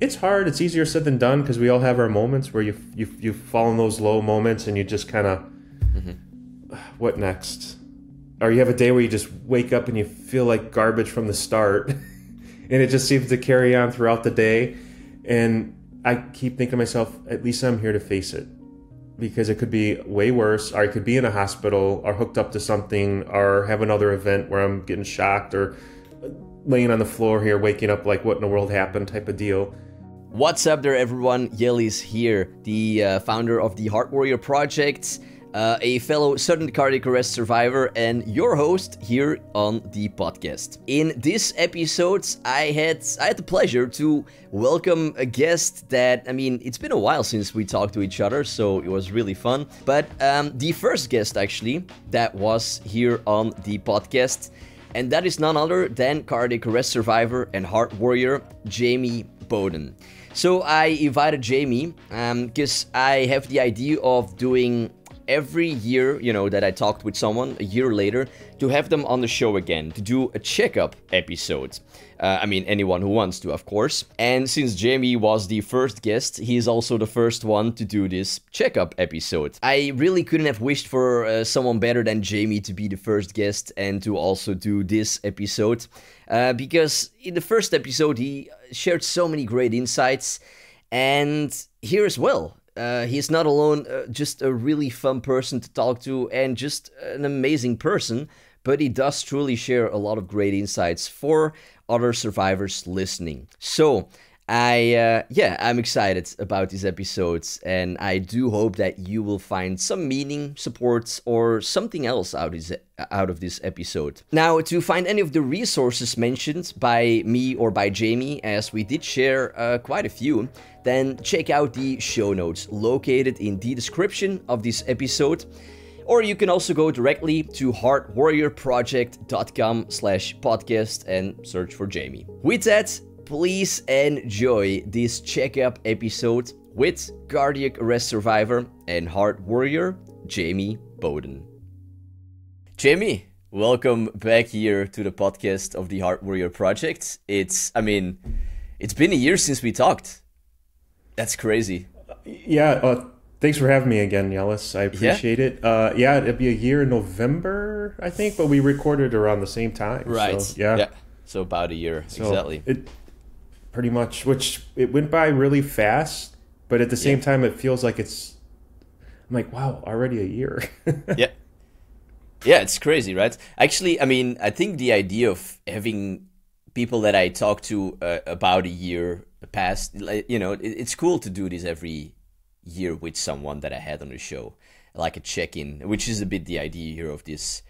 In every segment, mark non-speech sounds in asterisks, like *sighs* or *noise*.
it's hard. It's easier said than done because we all have our moments where you you you fall in those low moments and you just kind of mm-hmm. what next? Or you have a day where you just wake up and you feel like garbage from the start, *laughs* and it just seems to carry on throughout the day. And I keep thinking to myself, at least I'm here to face it, because it could be way worse, or I could be in a hospital, or hooked up to something, or have another event where I'm getting shocked, or laying on the floor here, waking up like what in the world happened type of deal. What's up there, everyone? Jellis here, the uh, founder of the Heart Warrior Project, uh, a fellow sudden cardiac arrest survivor, and your host here on the podcast. In this episode, I had I had the pleasure to welcome a guest that I mean it's been a while since we talked to each other, so it was really fun. But um, the first guest actually that was here on the podcast and that is none other than cardiac arrest survivor and heart warrior Jamey Bowden. So I invited Jamey because um, I have the idea of doing every year, you know, that I talked with someone a year later, to have them on the show again, to do a checkup episode. Uh, I mean, anyone who wants to, of course. And since Jamey was the first guest, he's also the first one to do this checkup episode. I really couldn't have wished for uh, someone better than Jamey to be the first guest and to also do this episode. Uh, because in the first episode, he shared so many great insights. And here as well, uh, he's not alone uh, just a really fun person to talk to and just an amazing person, but he does truly share a lot of great insights for other survivors listening. So, I uh, yeah, I'm excited about these episodes, and I do hope that you will find some meaning, support, or something else out of this, out of this episode. Now, to find any of the resources mentioned by me or by Jamey, as we did share uh, quite a few, then check out the show notes located in the description of this episode. Or you can also go directly to heartwarriorproject.com slash podcast and search for Jamey. With that, please enjoy this checkup episode with cardiac arrest survivor and heart warrior Jamey Bowden. Jamey, welcome back here to the podcast of the Heart Warrior Project. It's, I mean, it's been a year since we talked. That's crazy. Yeah, uh, thanks for having me again, Jellis. I appreciate yeah. it. Uh, yeah, it'll be a year in November, I think, but we recorded around the same time. Right. So, yeah. yeah. So about a year, so exactly. It, pretty much, which it went by really fast, but at the same yeah. time, it feels like it's. I'm like, wow, already a year. *laughs* yeah. Yeah, it's crazy, right? Actually, I mean, I think the idea of having people that I talk to uh, about a year past, you know, it, it's cool to do this every year with someone that I had on the show, like a check in, which is a bit the idea here of this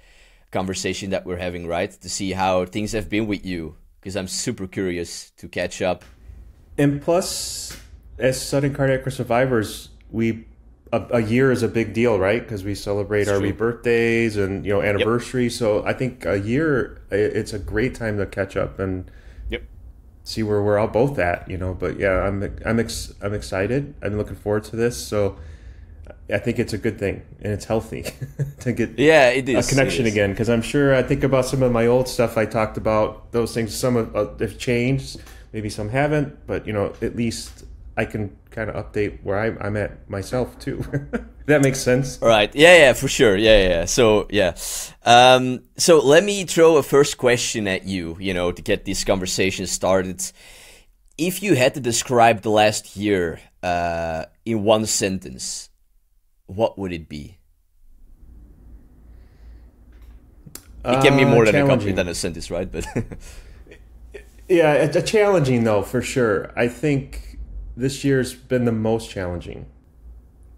conversation that we're having, right? To see how things have been with you because I'm super curious to catch up. And plus, as sudden cardiac survivors, we a, a, year is a big deal, right? Because we celebrate it's our true. birthdays and you know anniversaries. Yep. So I think a year it's a great time to catch up and. See where we're all both at. You know, but yeah, I'm I'm ex- I'm excited. I'm looking forward to this. So I think it's a good thing and it's healthy *laughs* to get yeah it is a connection again because I'm sure I think about some of my old stuff I talked about those things some of uh, have changed maybe some haven't but you know at least I can kind of update where I'm, I'm at myself too *laughs* that makes sense right yeah yeah for sure yeah yeah so yeah um, so let me throw a first question at you you know to get this conversation started if you had to describe the last year uh, in one sentence what would it be? It can be more uh, than a couple than a sentence, right? But *laughs* yeah, it's a challenging though for sure. I think this year's been the most challenging.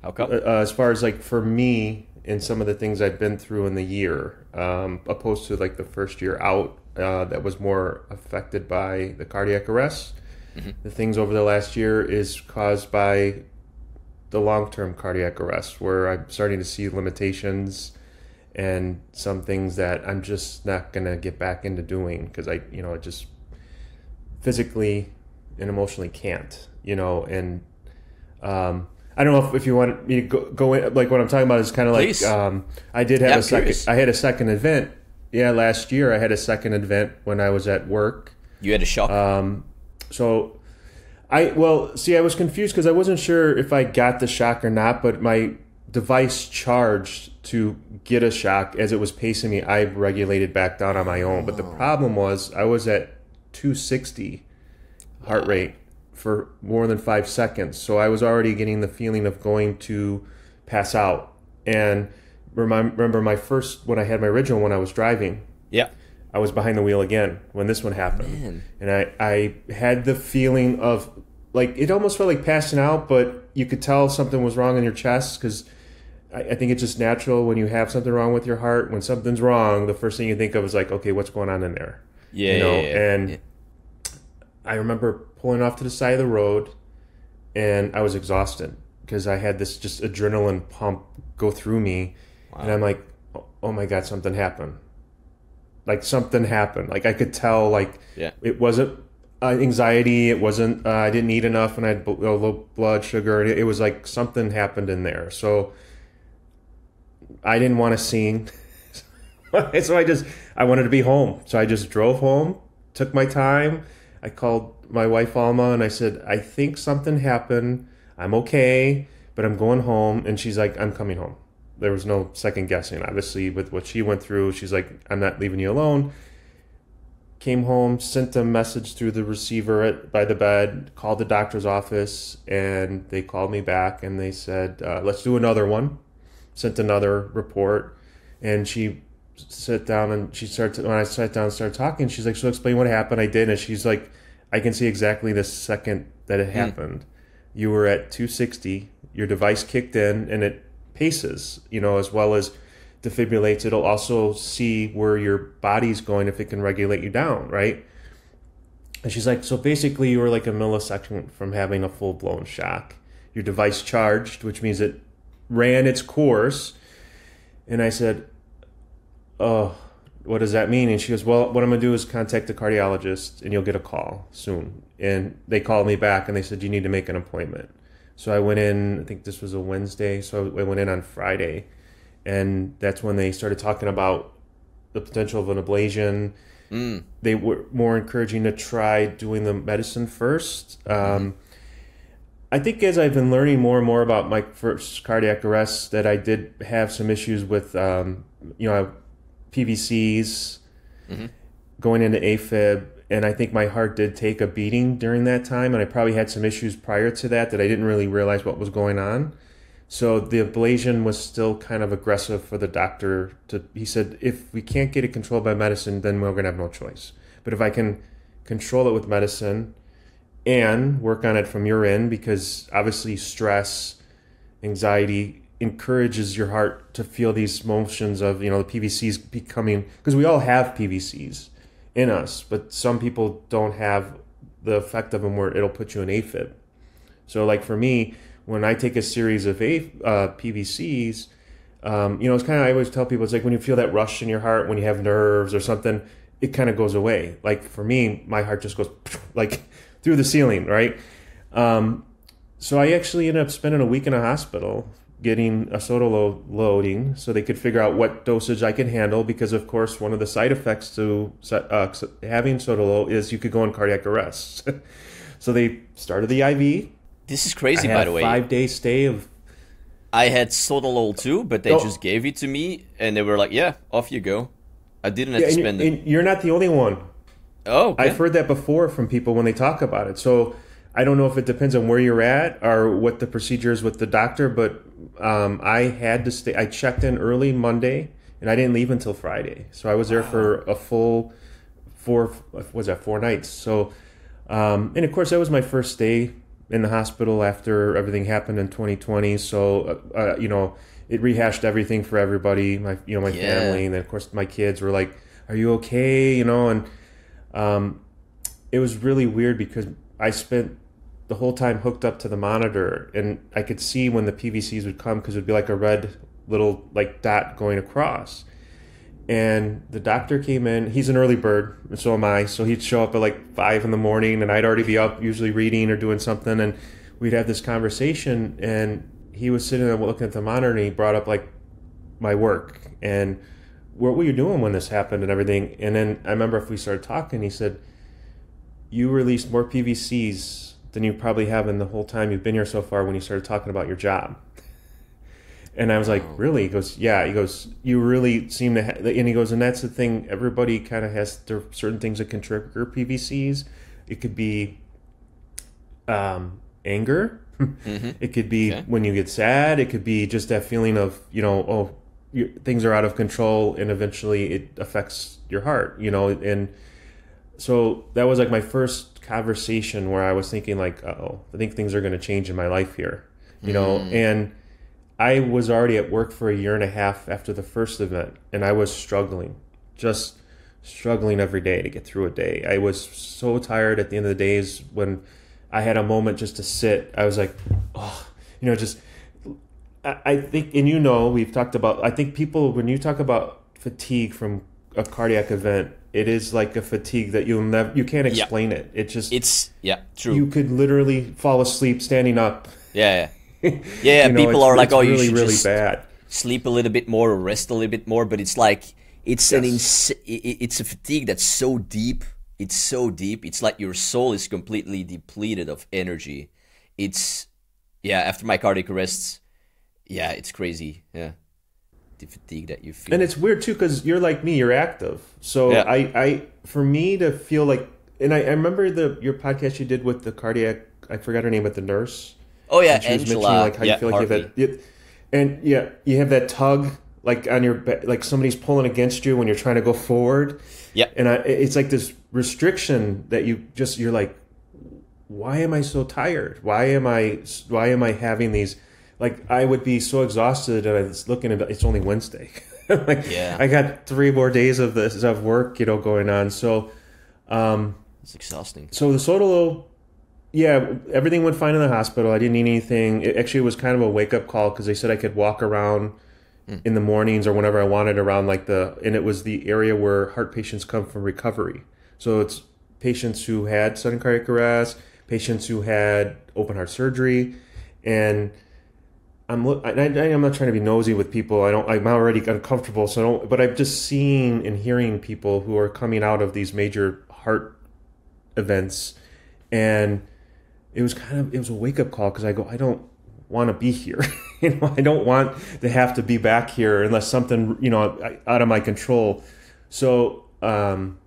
How come? Uh, uh, as far as like for me and some of the things I've been through in the year, um, opposed to like the first year out, uh, that was more affected by the cardiac arrest. Mm-hmm. The things over the last year is caused by the long term cardiac arrest, where I'm starting to see limitations and some things that I'm just not gonna get back into doing because I, you know, I just physically and emotionally can't, you know, and um, I don't know if, if you want me to go, go in, like what I'm talking about is kind of like um, I did have yeah, a second, I had a second event. Yeah, last year I had a second event when I was at work. You had a shock. Um, so I well, see, I was confused because I wasn't sure if I got the shock or not, but my device charged to get a shock as it was pacing me. I regulated back down on my own, but the problem was I was at 260 heart rate for more than five seconds, so I was already getting the feeling of going to pass out. And remember, my first when I had my original when I was driving, Yeah. I was behind the wheel again when this one happened. Man. And I, I had the feeling of like it almost felt like passing out, but you could tell something was wrong in your chest because I, I think it's just natural when you have something wrong with your heart. When something's wrong, the first thing you think of is like, okay, what's going on in there? Yeah. you know, yeah, yeah. and Yeah. I remember pulling off to the side of the road and I was exhausted because I had this just adrenaline pump go through me. And I'm like, oh, oh my God, something happened. Like something happened. Like I could tell, like Yeah. it wasn't uh, anxiety. It wasn't, uh, I didn't eat enough and I had low blood sugar. It, it was like something happened in there. So I didn't want to sing. *laughs* so I just I wanted to be home. So I just drove home, took my time. I called my wife Alma and I said, "I think something happened. I'm okay, but I'm going home." And she's like, "I'm coming home." There was no second guessing. Obviously, with what she went through, she's like, "I'm not leaving you alone." Came home, sent a message through the receiver at, by the bed, called the doctor's office, and they called me back and they said, uh, "Let's do another one." Sent another report, and she sat down and she started when I sat down and started talking, she's like, So explain what happened. I did, and she's like, I can see exactly the second that it hmm. happened. You were at two sixty, your device kicked in and it paces, you know, as well as defibrillates. It'll also see where your body's going if it can regulate you down, right? And she's like, So basically you were like a millisecond from having a full blown shock. Your device charged, which means it ran its course. And I said, oh, what does that mean? And she goes, well, what I'm going to do is contact the cardiologist and you'll get a call soon. And they called me back and they said, you need to make an appointment. So I went in, I think this was a Wednesday. So I went in on Friday. And that's when they started talking about the potential of an ablation. Mm. They were more encouraging to try doing the medicine first. Um, I think as I've been learning more and more about my first cardiac arrest, that I did have some issues with, um, you know, PVCs mm-hmm. going into AFib, and I think my heart did take a beating during that time, and I probably had some issues prior to that that I didn't really realize what was going on. So the ablation was still kind of aggressive for the doctor. To he said, if we can't get it controlled by medicine, then we're gonna have no choice. But if I can control it with medicine and work on it from your end, because obviously stress, anxiety encourages your heart to feel these motions of you know the PVCs becoming because we all have PVCs in us, but some people don't have the effect of them where it'll put you in AFib. So like for me, when I take a series of A, uh, PVCs, um, you know, it's kind of I always tell people it's like when you feel that rush in your heart when you have nerves or something, it kind of goes away. Like for me, my heart just goes *laughs* like through the ceiling, right? Um, so I actually ended up spending a week in a hospital getting a sotalol loading so they could figure out what dosage I could handle because of course one of the side effects to uh, having sotalol is you could go in cardiac arrest. *laughs* so they started the IV. This is crazy, by the a way. five day stay of I had Sotalol too, but they Oh. just gave it to me, and they were like, "Yeah, off you go." I didn't have Yeah, to spend you're, it. you're not the only one. Oh, okay. I've heard that before from people when they talk about it. So I don't know if it depends on where you're at or what the procedure is with the doctor, but um, I had to stay. I checked in early Monday and I didn't leave until Friday. So I was there for a full four, was that, four nights. So, um, and of course, that was my first day in the hospital after everything happened in 2020. So, uh, uh, you know, it rehashed everything for everybody, my, you know, my Yeah. family. And then, of course, my kids were like, are you okay? You know, and um, it was really weird because I spent the whole time hooked up to the monitor and I could see when the PVCs would come because it would be like a red little like dot going across. And the doctor came in. He's an early bird, and so am I. So he'd show up at like five in the morning, and I'd already be up, usually reading or doing something. And we'd have this conversation. And he was sitting there looking at the monitor, and he brought up like my work and what were you doing when this happened and everything. And then I remember if we started talking, he said, "You released more PVCs than you probably have in the whole time you've been here so far when you started talking about your job. And I was like, really? He goes, yeah. He goes, you really seem to, ha-. and he goes, and that's the thing. Everybody kind of has there certain things that can trigger PVCs. It could be um, anger. Mm-hmm. *laughs* It could be okay. when you get sad. It could be just that feeling of you know, oh, you, things are out of control, and eventually it affects your heart. You know, and so that was like my first conversation where I was thinking like, oh, I think things are going to change in my life here. You mm. know, and I was already at work for a year and a half after the first event, and I was struggling, just struggling every day to get through a day. I was so tired at the end of the days when I had a moment just to sit. I was like, oh, you know, just. I, think, and you know, we've talked about. I think people, when you talk about fatigue from a cardiac event, it is like a fatigue that you'll never, you can't explain yeah. it. It just, it's yeah, true. You could literally fall asleep standing up. Yeah, yeah *laughs* yeah, you know, people are like, oh, really, you should really just bad. sleep a little bit more or rest a little bit more. But it's like it's yes. an ins- it's a fatigue that's so deep. It's so deep. It's like your soul is completely depleted of energy. It's yeah. After my cardiac arrests, yeah, it's crazy. Yeah, the fatigue that you feel. And it's weird too because you're like me. You're active. So yeah. I, I, for me to feel like, and I, I remember the your podcast you did with the cardiac. I forgot her name, but the nurse Oh yeah, and she was Angela. like how yeah, you feel like Harvey. you have that, you, and yeah, you have that tug like on your like somebody's pulling against you when you're trying to go forward. Yeah, and I, it's like this restriction that you just you're like, why am I so tired? Why am I why am I having these? Like I would be so exhausted, and I was looking at it's only Wednesday. *laughs* like yeah. I got three more days of this of work, you know, going on. So um, it's exhausting. So the Sotalol yeah, everything went fine in the hospital. I didn't need anything. It actually was kind of a wake up call because they said I could walk around mm. in the mornings or whenever I wanted around like the, and it was the area where heart patients come from recovery. So it's patients who had sudden cardiac arrest, patients who had open heart surgery, and I'm I, am not trying to be nosy with people. I don't. I'm already uncomfortable. So I don't. But I've just seen and hearing people who are coming out of these major heart events, and it was kind of it was a wake up call because I go I don't want to be here. *laughs* you know, I don't want to have to be back here unless something you know out of my control. So um,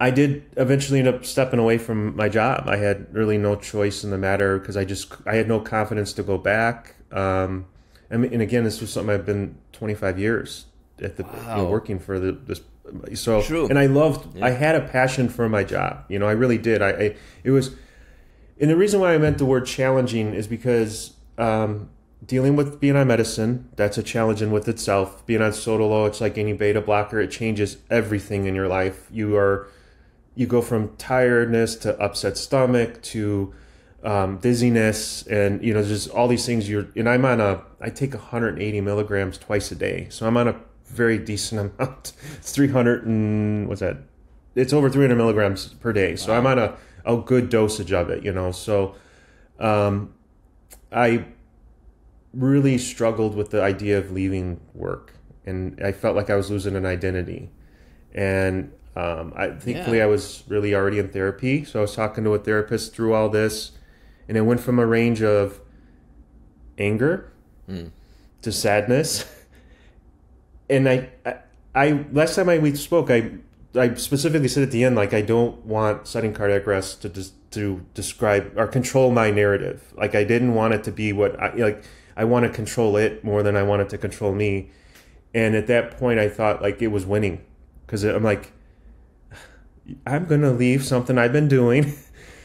I did eventually end up stepping away from my job. I had really no choice in the matter because I just I had no confidence to go back. Um, and, and again, this was something I've been 25 years at the wow. you know, working for the, this so True. and I loved yeah. I had a passion for my job. You know, I really did. I, I, it was and the reason why I meant the word challenging is because um, dealing with being on medicine, that's a challenge in with itself. Being on Sotalol, it's like any beta blocker, it changes everything in your life. You are you go from tiredness to upset stomach to um, dizziness and you know just all these things you're and i'm on a i take 180 milligrams twice a day so i'm on a very decent *laughs* amount. It's 300 and what's that? It's over 300 milligrams per day. So wow. I'm on a, a good dosage of it, you know. So um, I really struggled with the idea of leaving work. And I felt like I was losing an identity. And um, I, thankfully, yeah. I was really already in therapy. So I was talking to a therapist through all this. And it went from a range of anger mm. to sadness and I, I, I last time I we spoke, I I specifically said at the end, like I don't want sudden cardiac arrest to des- to describe or control my narrative. Like I didn't want it to be what I like. I want to control it more than I want it to control me. And at that point, I thought like it was winning because I'm like, I'm gonna leave something I've been doing.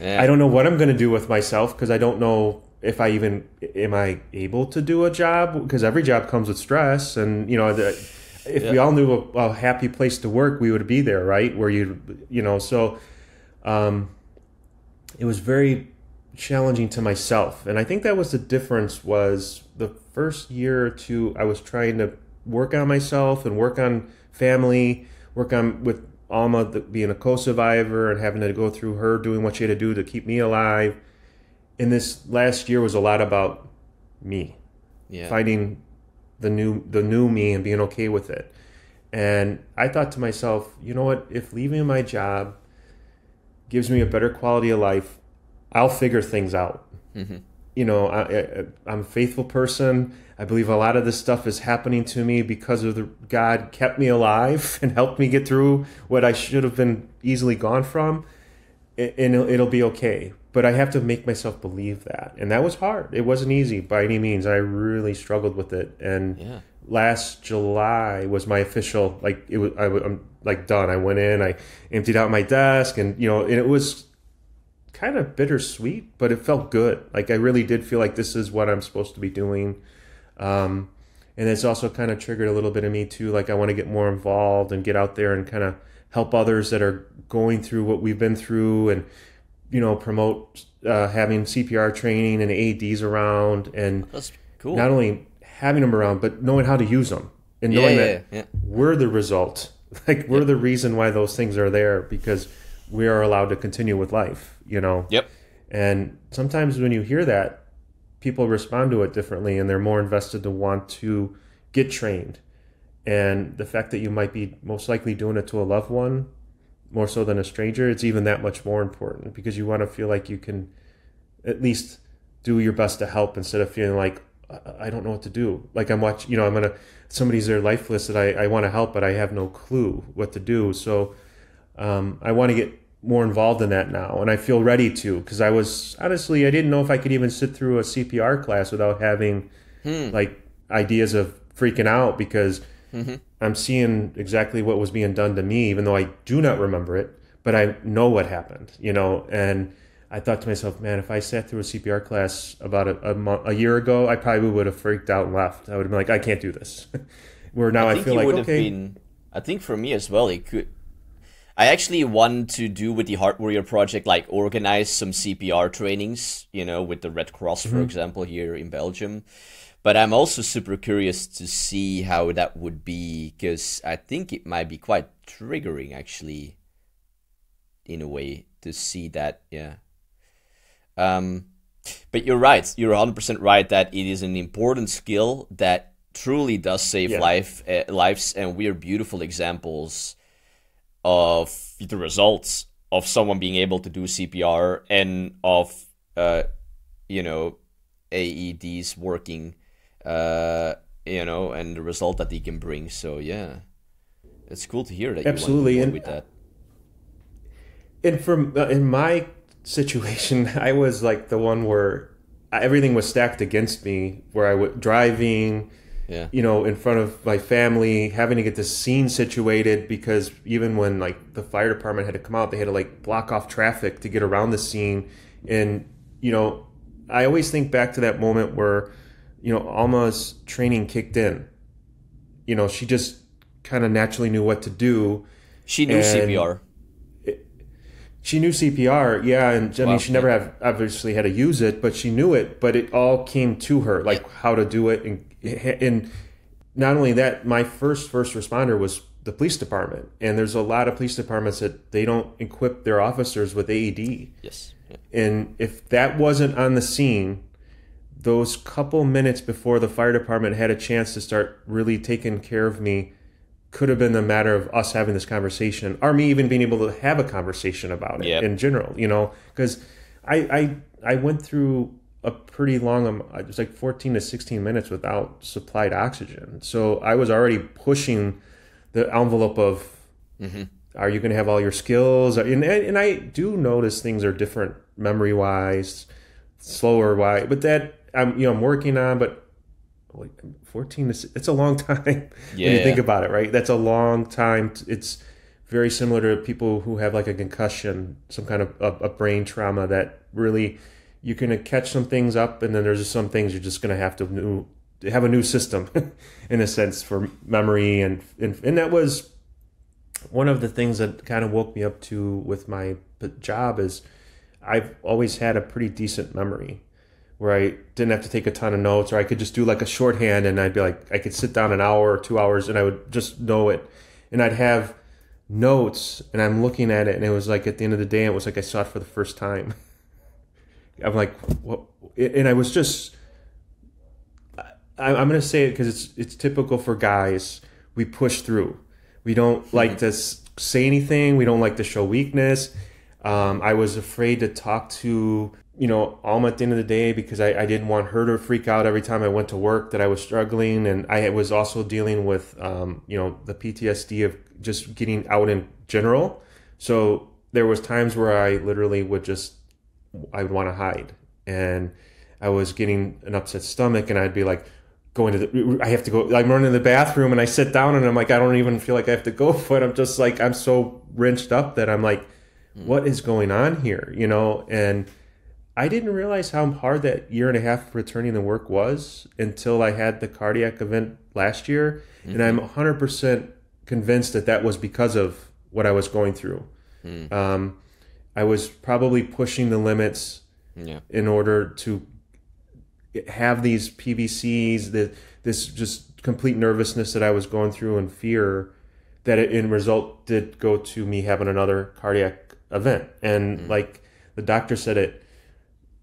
Yeah. I don't know what I'm gonna do with myself because I don't know if I even am I able to do a job because every job comes with stress and you know the, if yeah. we all knew a, a, happy place to work we would be there right where you you know so um, it was very challenging to myself and I think that was the difference was the first year or two I was trying to work on myself and work on family work on with Alma being a co-survivor and having to go through her doing what she had to do to keep me alive and this last year was a lot about me yeah. finding the new the new me and being okay with it and i thought to myself you know what if leaving my job gives me a better quality of life I'll figure things out. Mm-hmm. You know, I, I, I'm a faithful person. I believe a lot of this stuff is happening to me because of the God kept me alive *laughs* and helped me get through what I should have been easily gone from, and it'll, be okay. But I have to make myself believe that, and that was hard. It wasn't easy by any means. I really struggled with it, and Yeah. last July was my official like it was I, am like done. I went in, I emptied out my desk, and you know, and it was kind of bittersweet, but it felt good. Like I really did feel like this is what I'm supposed to be doing. Um, and it's also kind of triggered a little bit of me too. Like I want to get more involved and get out there and kind of help others that are going through what we've been through, and you know, promote uh, having CPR training and AEDs around, and That's cool. not only having them around, but knowing how to use them and knowing yeah, that yeah. we're the result. *laughs* Like we're the reason why those things are there because we are allowed to continue with life, you know? Yep. And sometimes when you hear that, people respond to it differently and they're more invested to want to get trained. And the fact that you might be most likely doing it to a loved one more so than a stranger, it's even that much more important because you want to feel like you can at least do your best to help instead of feeling like "I- don't know what to do. Like I'm watching, you know, I'm gonna somebody's there lifeless that I, I want to help, but I have no clue what to do. So um, I want to get more involved in that now, and I feel ready to because I was honestly I didn't know if I could even sit through a CPR class without having hmm. like ideas of freaking out because mm-hmm. I'm seeing exactly what was being done to me, even though I do not remember it, but I know what happened, you know, and. I thought to myself, man, if I sat through a CPR class about a, a, month, a year ago, I probably would have freaked out and left. I would have been like, I can't do this. *laughs* Where now I, think feel it like, would okay, have been. I think for me as well, it could. I actually want to do with the Heart Warrior project, like organize some CPR trainings, you know, with the Red Cross, Mm-hmm. for example, here in Belgium. But I'm also super curious to see how that would be, because I think it might be quite triggering, actually, in a way, to see that, yeah. Um, but you're right. You're 100% right that it is an important skill that truly does save Yeah. life uh, lives, and we are beautiful examples of the results of someone being able to do CPR and of uh, you know AEDs working, uh, you know, and the result that they can bring. So yeah, it's cool to hear that. Absolutely, you and- with that. and from uh, in my situation, *laughs* I was like the one where everything was stacked against me. Where I was driving, Yeah. you know, in front of my family, having to get the scene situated because even when like the fire department had to come out, they had to like block off traffic to get around the scene. And you know, I always think back to that moment where you know Alma's training kicked in. You know, she just kind of naturally knew what to do. She knew CPR. She knew CPR, yeah, and I Wow, mean, she never have obviously had to use it, but she knew it. But it all came to her, like how to do it, and and not only that, my first first responder was the police department, and there's a lot of police departments that they don't equip their officers with AED, Yes. Yeah. and if that wasn't on the scene, those couple minutes before the fire department had a chance to start really taking care of me could have been the matter of us having this conversation or me even being able to have a conversation about it Yep. in general you know because I, I i went through a pretty long um, it was like 14 to 16 minutes without supplied oxygen. So i was already pushing the envelope of are you going to have all your skills? And, and i do notice things are different memory wise slower wise but that i'm you know i'm working on but like 14 is it's a long *laughs* time when you think about it right? That's a long time it's very similar to people who have like a concussion some kind of a, a brain trauma that really you're going to catch some things up and then there's just some things you're just going to have to new, have a new system *laughs* in a sense for memory and, and and that was one of the things that kind of woke me up to with my job is I've always had a pretty decent memory where I didn't have to take a ton of notes or I could just do like a shorthand and I'd be like I could sit down an hour or 2 hours and I would just know it and I'd have notes and I'm looking at it and it was like at the end of the day it was like I saw it for the first time. *laughs* I'm like what and I was just I, I'm going to say it because it's it's typical for guys. We push through. We don't like to say anything. We don't like to show weakness. Um, I was afraid to talk to you know Alma at the end of the day because I, I didn't want her to freak out every time I went to work that I was struggling, and I was also dealing with um, you know the PTSD of just getting out in general. So there was times where I literally would just I would want to hide, and I was getting an upset stomach, and I'd be like going to the I have to go I'm running to the bathroom and I sit down and I'm like I don't even feel like I have to go *laughs* but I'm just like I'm so wrenched up that I'm like what is going on here you know? And I didn't realize how hard that year and a half returning to work was until I had the cardiac event last year. Mm-hmm. and I'm 100% convinced that that was because of what I was going through. Mm. um, I was probably pushing the limits yeah. in order to have these PVCs, that this just complete nervousness that I was going through and fear that it in result did go to me having another cardiac event. And mm like the doctor said it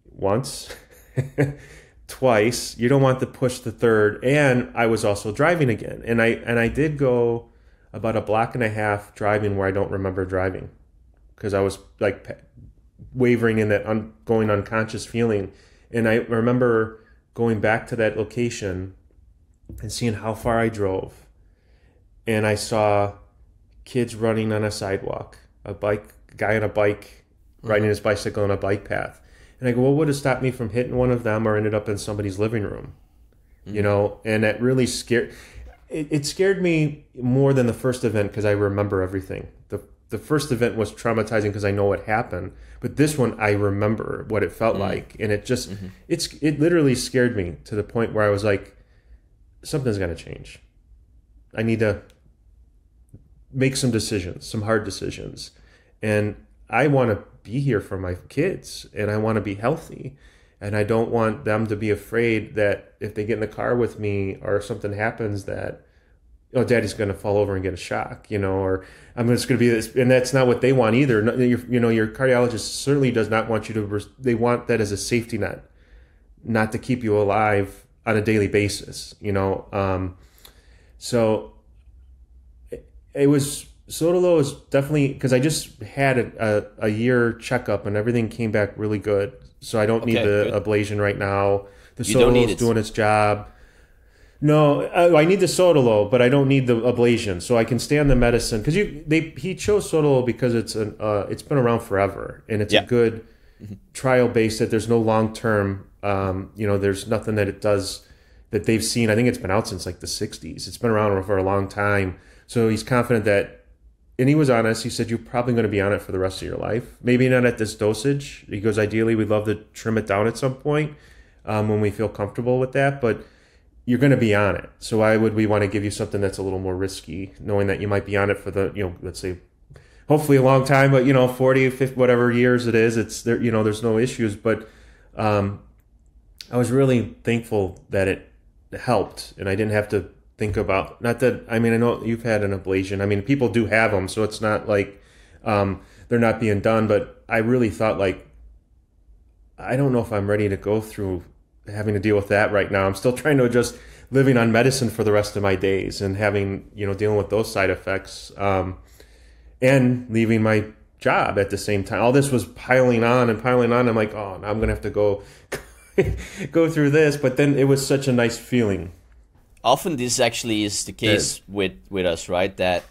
once, *laughs* twice. You don't want to push the third. And I was also driving again. And I and I did go about a block and a half driving where I don't remember driving because I was like wavering in that un- going unconscious feeling and I remember going back to that location and seeing how far I drove. And I saw kids running on a sidewalk, a bike, guy on a bike mm-hmm. riding his bicycle on a bike path. And I go, what would have stopped me from hitting one of them or ended up in somebody's living room? Mm-hmm. You know, and that really scared it, it scared me more than the first event because I remember everything. The the first event was traumatizing because I know what happened, but this one I remember what it felt mm like, and it just mm-hmm. it's it literally scared me to the point where I was like, something's got to change. I need to make some decisions, some hard decisions, and I want to be here for my kids, and I want to be healthy, and I don't want them to be afraid that if they get in the car with me or something happens that oh, daddy's going to fall over and get a shock, you know, or I'm just going to be this, and that's not what they want either. You know, your cardiologist certainly does not want you to. They want that as a safety net, not to keep you alive on a daily basis. You know, um, so it, it was Sotalol is definitely because I just had a, a, a, year checkup and everything came back really good. So I don't okay, need the good. ablation right now. The Sotalol is doing its job. No, I, I need the Sotalol, but I don't need the ablation, so I can stay on the medicine because you they he chose Sotalol because it's an uh, it's been around forever and it's yeah. a good mm-hmm. trial base that there's no long term um, you know there's nothing that it does that they've seen. I think it's been out since like the '60s. It's been around for a long time, so he's confident that. And he was honest. He said you're probably going to be on it for the rest of your life. Maybe not at this dosage. He goes, ideally, we'd love to trim it down at some point um, when we feel comfortable with that, but you're going to be on it. So why would we want to give you something that's a little more risky, knowing that you might be on it for the, you know, let's say, hopefully a long time, but you know, 40, 50, whatever years it is, it's there, you know, there's no issues. But um, I was really thankful that it helped and I didn't have to think about, not that, I mean, I know you've had an ablation. I mean, people do have them, so it's not like um, they're not being done, but I really thought like, I don't know if I'm ready to go through having to deal with that right now. I'm still *laughs* trying to adjust living on medicine for the rest of my days and having you know dealing with those side effects um, and leaving my job at the same time. All this was piling on and piling on. I'm like, oh, now I'm gonna have to go *laughs* go through this. But then it was such a nice feeling. Often this actually is the case yeah. with with us, right? That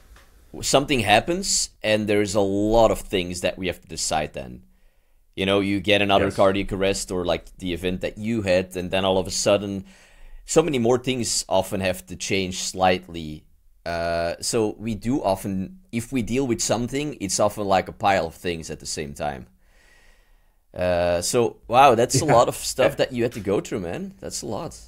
something happens and there's a lot of things that we have to decide then you know, you get another yes. cardiac arrest or like the event that you had, and then all of a sudden, so many more things often have to change slightly. Uh, so we do often, if we deal with something, it's often like a pile of things at the same time. Uh, so wow, that's yeah. a lot of stuff that you had to go through, man. That's a lot.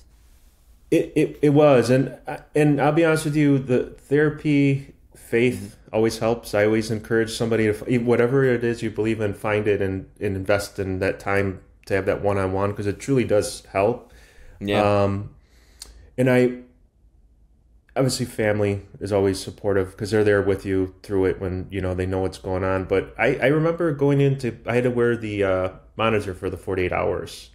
It, it, it was, and and I'll be honest with you, the therapy, faith, always helps. I always encourage somebody to whatever it is you believe in, find it and, and invest in that time to have that one on one because it truly does help. Yeah. Um, and I obviously family is always supportive because they're there with you through it when you know they know what's going on. But I I remember going into I had to wear the uh, monitor for the 48 hours,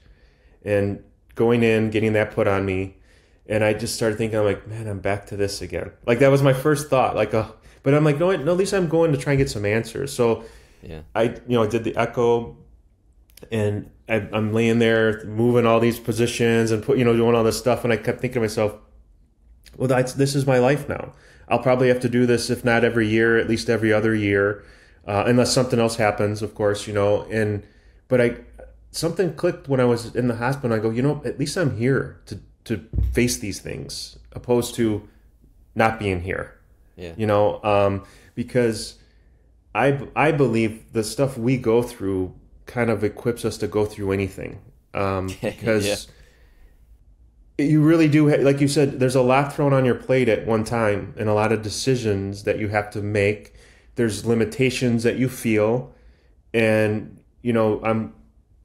and going in getting that put on me. And I just started thinking, I'm like, man, I'm back to this again. Like that was my first thought. Like, oh, but I'm like, no, no, at least I'm going to try and get some answers. So Yeah. I you know I did the echo, and I, I'm laying there moving all these positions and put you know doing all this stuff, and I kept thinking to myself, well, that's this is my life now. I'll probably have to do this if not every year, at least every other year, uh, unless something else happens, of course, you know. And but I something clicked when I was in the hospital. I go, you know, at least I'm here to to face these things, opposed to not being here. Yeah. You know, um, because I I believe the stuff we go through kind of equips us to go through anything. Um, *laughs* because Yeah. you really do, like you said, there's a lot thrown on your plate at one time, and a lot of decisions that you have to make. There's limitations that you feel, and you know, I'm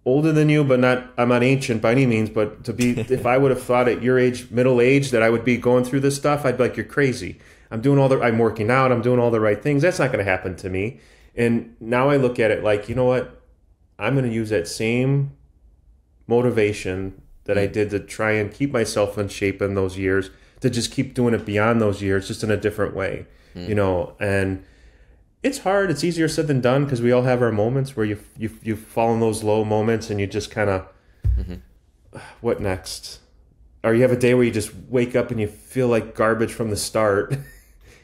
older than you, but not I'm not ancient by any means. But to be, *laughs* if I would have thought at your age, middle age, that I would be going through this stuff, I'd be like, you're crazy. I'm doing all the, I'm working out, I'm doing all the right things. That's not going to happen to me. And now I look at it like, you know what? I'm going to use that same motivation that I did to try and keep myself in shape in those years to just keep doing it beyond those years, just in a different way, hmm. you know. And it's hard. It's easier said than done because we all have our moments where you you you fall in those low moments and you just kind of, mm-hmm. *sighs* what next? Or you have a day where you just wake up and you feel like garbage from the start, *laughs*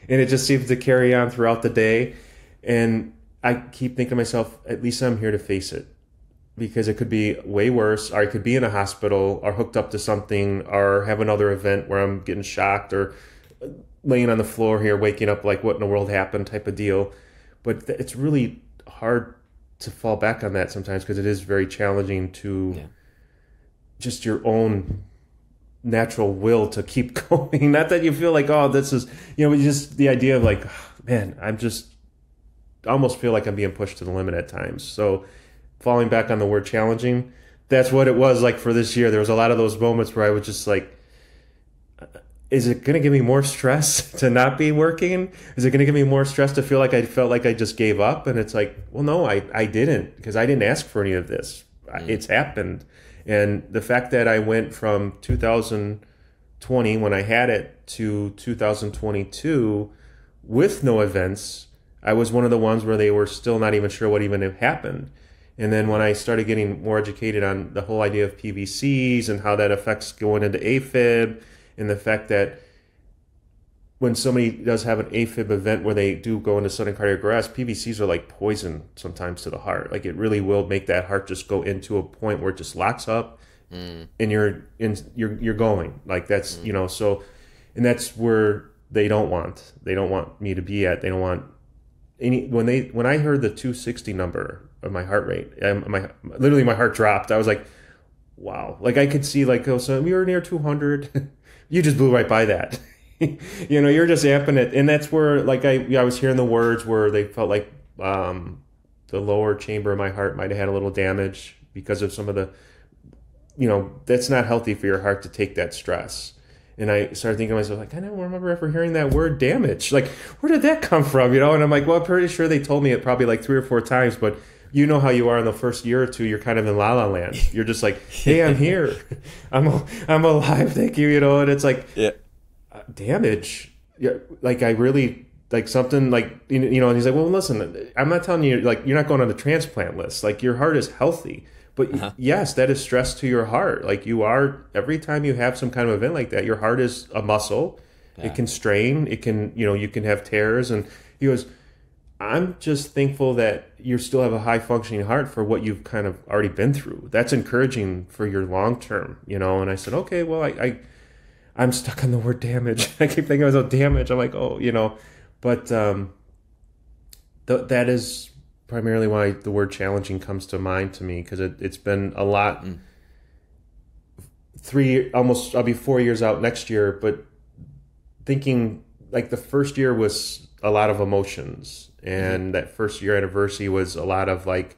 and it just seems to carry on throughout the day. And I keep thinking to myself, at least I'm here to face it because it could be way worse, or I could be in a hospital, or hooked up to something, or have another event where I'm getting shocked, or laying on the floor here, waking up like what in the world happened type of deal. But it's really hard to fall back on that sometimes because it is very challenging to Yeah. just your own natural will to keep *laughs* going. Not that you feel like, oh, this is, you know, but just the idea of like, *sighs* man, I'm just, I almost feel like I'm being pushed to the limit at times. So falling back on the word challenging, that's what it was like for this year. There was a lot of those moments where I was just like, uh, is it going to give me more stress *laughs* to not be working? Is it going to give me more stress to feel like I felt like I just gave up? And it's like, well, no, I, I didn't because I didn't ask for any of this. I mm. It's happened. And the fact that I went from 2020 when I had it to 2022 with no events, I was one of the ones where they were still not even sure what even had happened. And then when I started getting more educated on the whole idea of PVCs and how that affects going into AFib, and the fact that when somebody does have an AFib event where they do go into sudden cardiac arrest, PVCs are like poison sometimes to the heart. Like it really will make that heart just go into a point where it just locks up, and you're in you're you're going like that's you know so, and that's where they don't want they don't want me to be at. They don't want any when they when I heard the 260 number of my heart rate, um, my literally my heart dropped. I was like, wow, like I could see like oh so we were near 200. *laughs* you just blew right by that. *laughs* you know, you're just amping it, and that's where like I I was hearing the words where they felt like um, the lower chamber of my heart might have had a little damage because of some of the, you know, that's not healthy for your heart to take that stress. And I started thinking to myself, like, I don't remember ever hearing that word damage. Like, where did that come from? You know? And I'm like, well, I'm pretty sure they told me it probably like three or four times, but you know how you are in the first year or two, you're kind of in la la land. You're just like, hey, I'm here. *laughs* I'm, I'm alive. Thank you. You know, and it's like, Yeah. Damage. Yeah, like I really like something like you know. And he's like, "Well, listen, I'm not telling you like you're not going on the transplant list. Like your heart is healthy, but uh-huh. yes, that is stress to your heart. Like you are every time you have some kind of event like that, your heart is a muscle. It can strain. It can you know you can have tears. And he goes, I'm just thankful that you still have a high functioning heart for what you've kind of already been through. That's encouraging for your long term, you know. And I said, okay, well, I, I I'm stuck on the word damage. *laughs* I keep thinking about damage. I'm like, oh, you know, but um, th- that is primarily why the word challenging comes to mind to me because it, it's been a lot. Three, almost, I'll be four years out next year, but thinking like the first year was a lot of emotions, and that first year anniversary was a lot of like,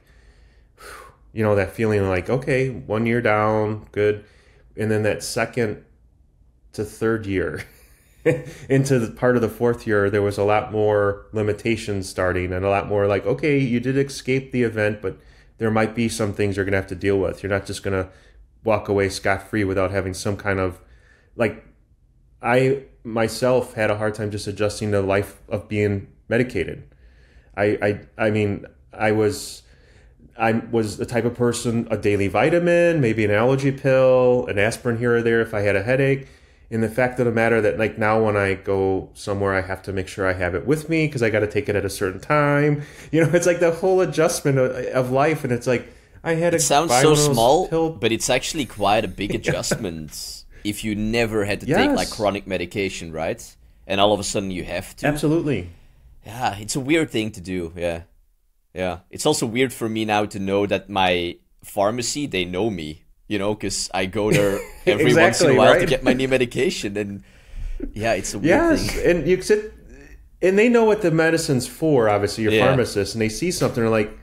you know, that feeling like, okay, one year down, good. And then that second to third year. *laughs* Into the part of the fourth year there was a lot more limitations starting and a lot more like okay you did escape the event but there might be some things you're going to have to deal with. You're not just going to walk away scot-free without having some kind of like i myself had a hard time just adjusting to life of being medicated. I i, I mean I was I was the type of person a daily vitamin, maybe an allergy pill, an aspirin here or there if I had a headache. And the fact of the matter that like now when I go somewhere, I have to make sure I have it with me because I got to take it at a certain time. *laughs* You know, it's like the whole adjustment of, of life, and it's like I had. It sounds so small, pill. but it's actually quite a big *laughs* adjustment if you never had to yes. take like chronic medication, right? And all of a sudden you have to. Absolutely. Yeah, it's a weird thing to do. Yeah. Yeah, it's also weird for me now to know that my pharmacy they know me, you know, because I go *laughs* there every exactly, once in a while right? to get my new medication, and yeah, it's a weird yes, thing. and you sit, and they know what the medicine's for. Obviously, your yeah. pharmacist, and they see something, they're like, you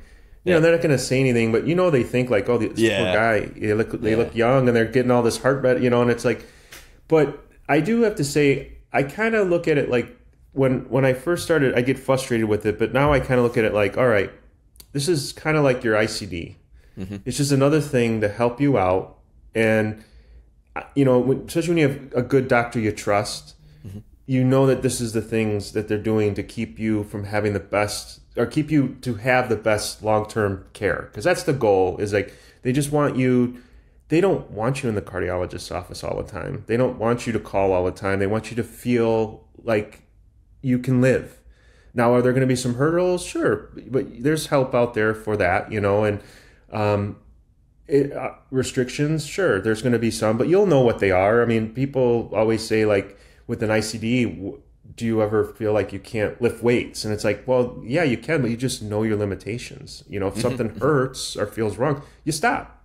yeah. know, they're not going to say anything, but you know, they think like, oh, this yeah. poor guy, they look, they look young, and they're getting all this heart, you know, and it's like, but I do have to say, I kind of look at it like when when I first started, I get frustrated with it, but now I kind of look at it like, all right this is kind of like your ICD. Mm-hmm. It's just another thing to help you out. And, uh, you know, especially when you have a good doctor you trust, mm-hmm. you know that this is the things that they're doing to keep you from having the best or keep you to have the best long-term care because that's the goal is like they just want you they don't want you in the cardiologist's office all the time they don't want you to call all the time they want you to feel like you can live now, are there going to be some hurdles? Sure, but there's help out there for that, you know, and um, it, uh, restrictions. Sure, there's going to be some, but you'll know what they are. I mean, people always say like with an ICD, do you ever feel like you can't lift weights? And it's like, well, yeah, you can, but you just know your limitations. You know, if something hurts or feels wrong, you stop.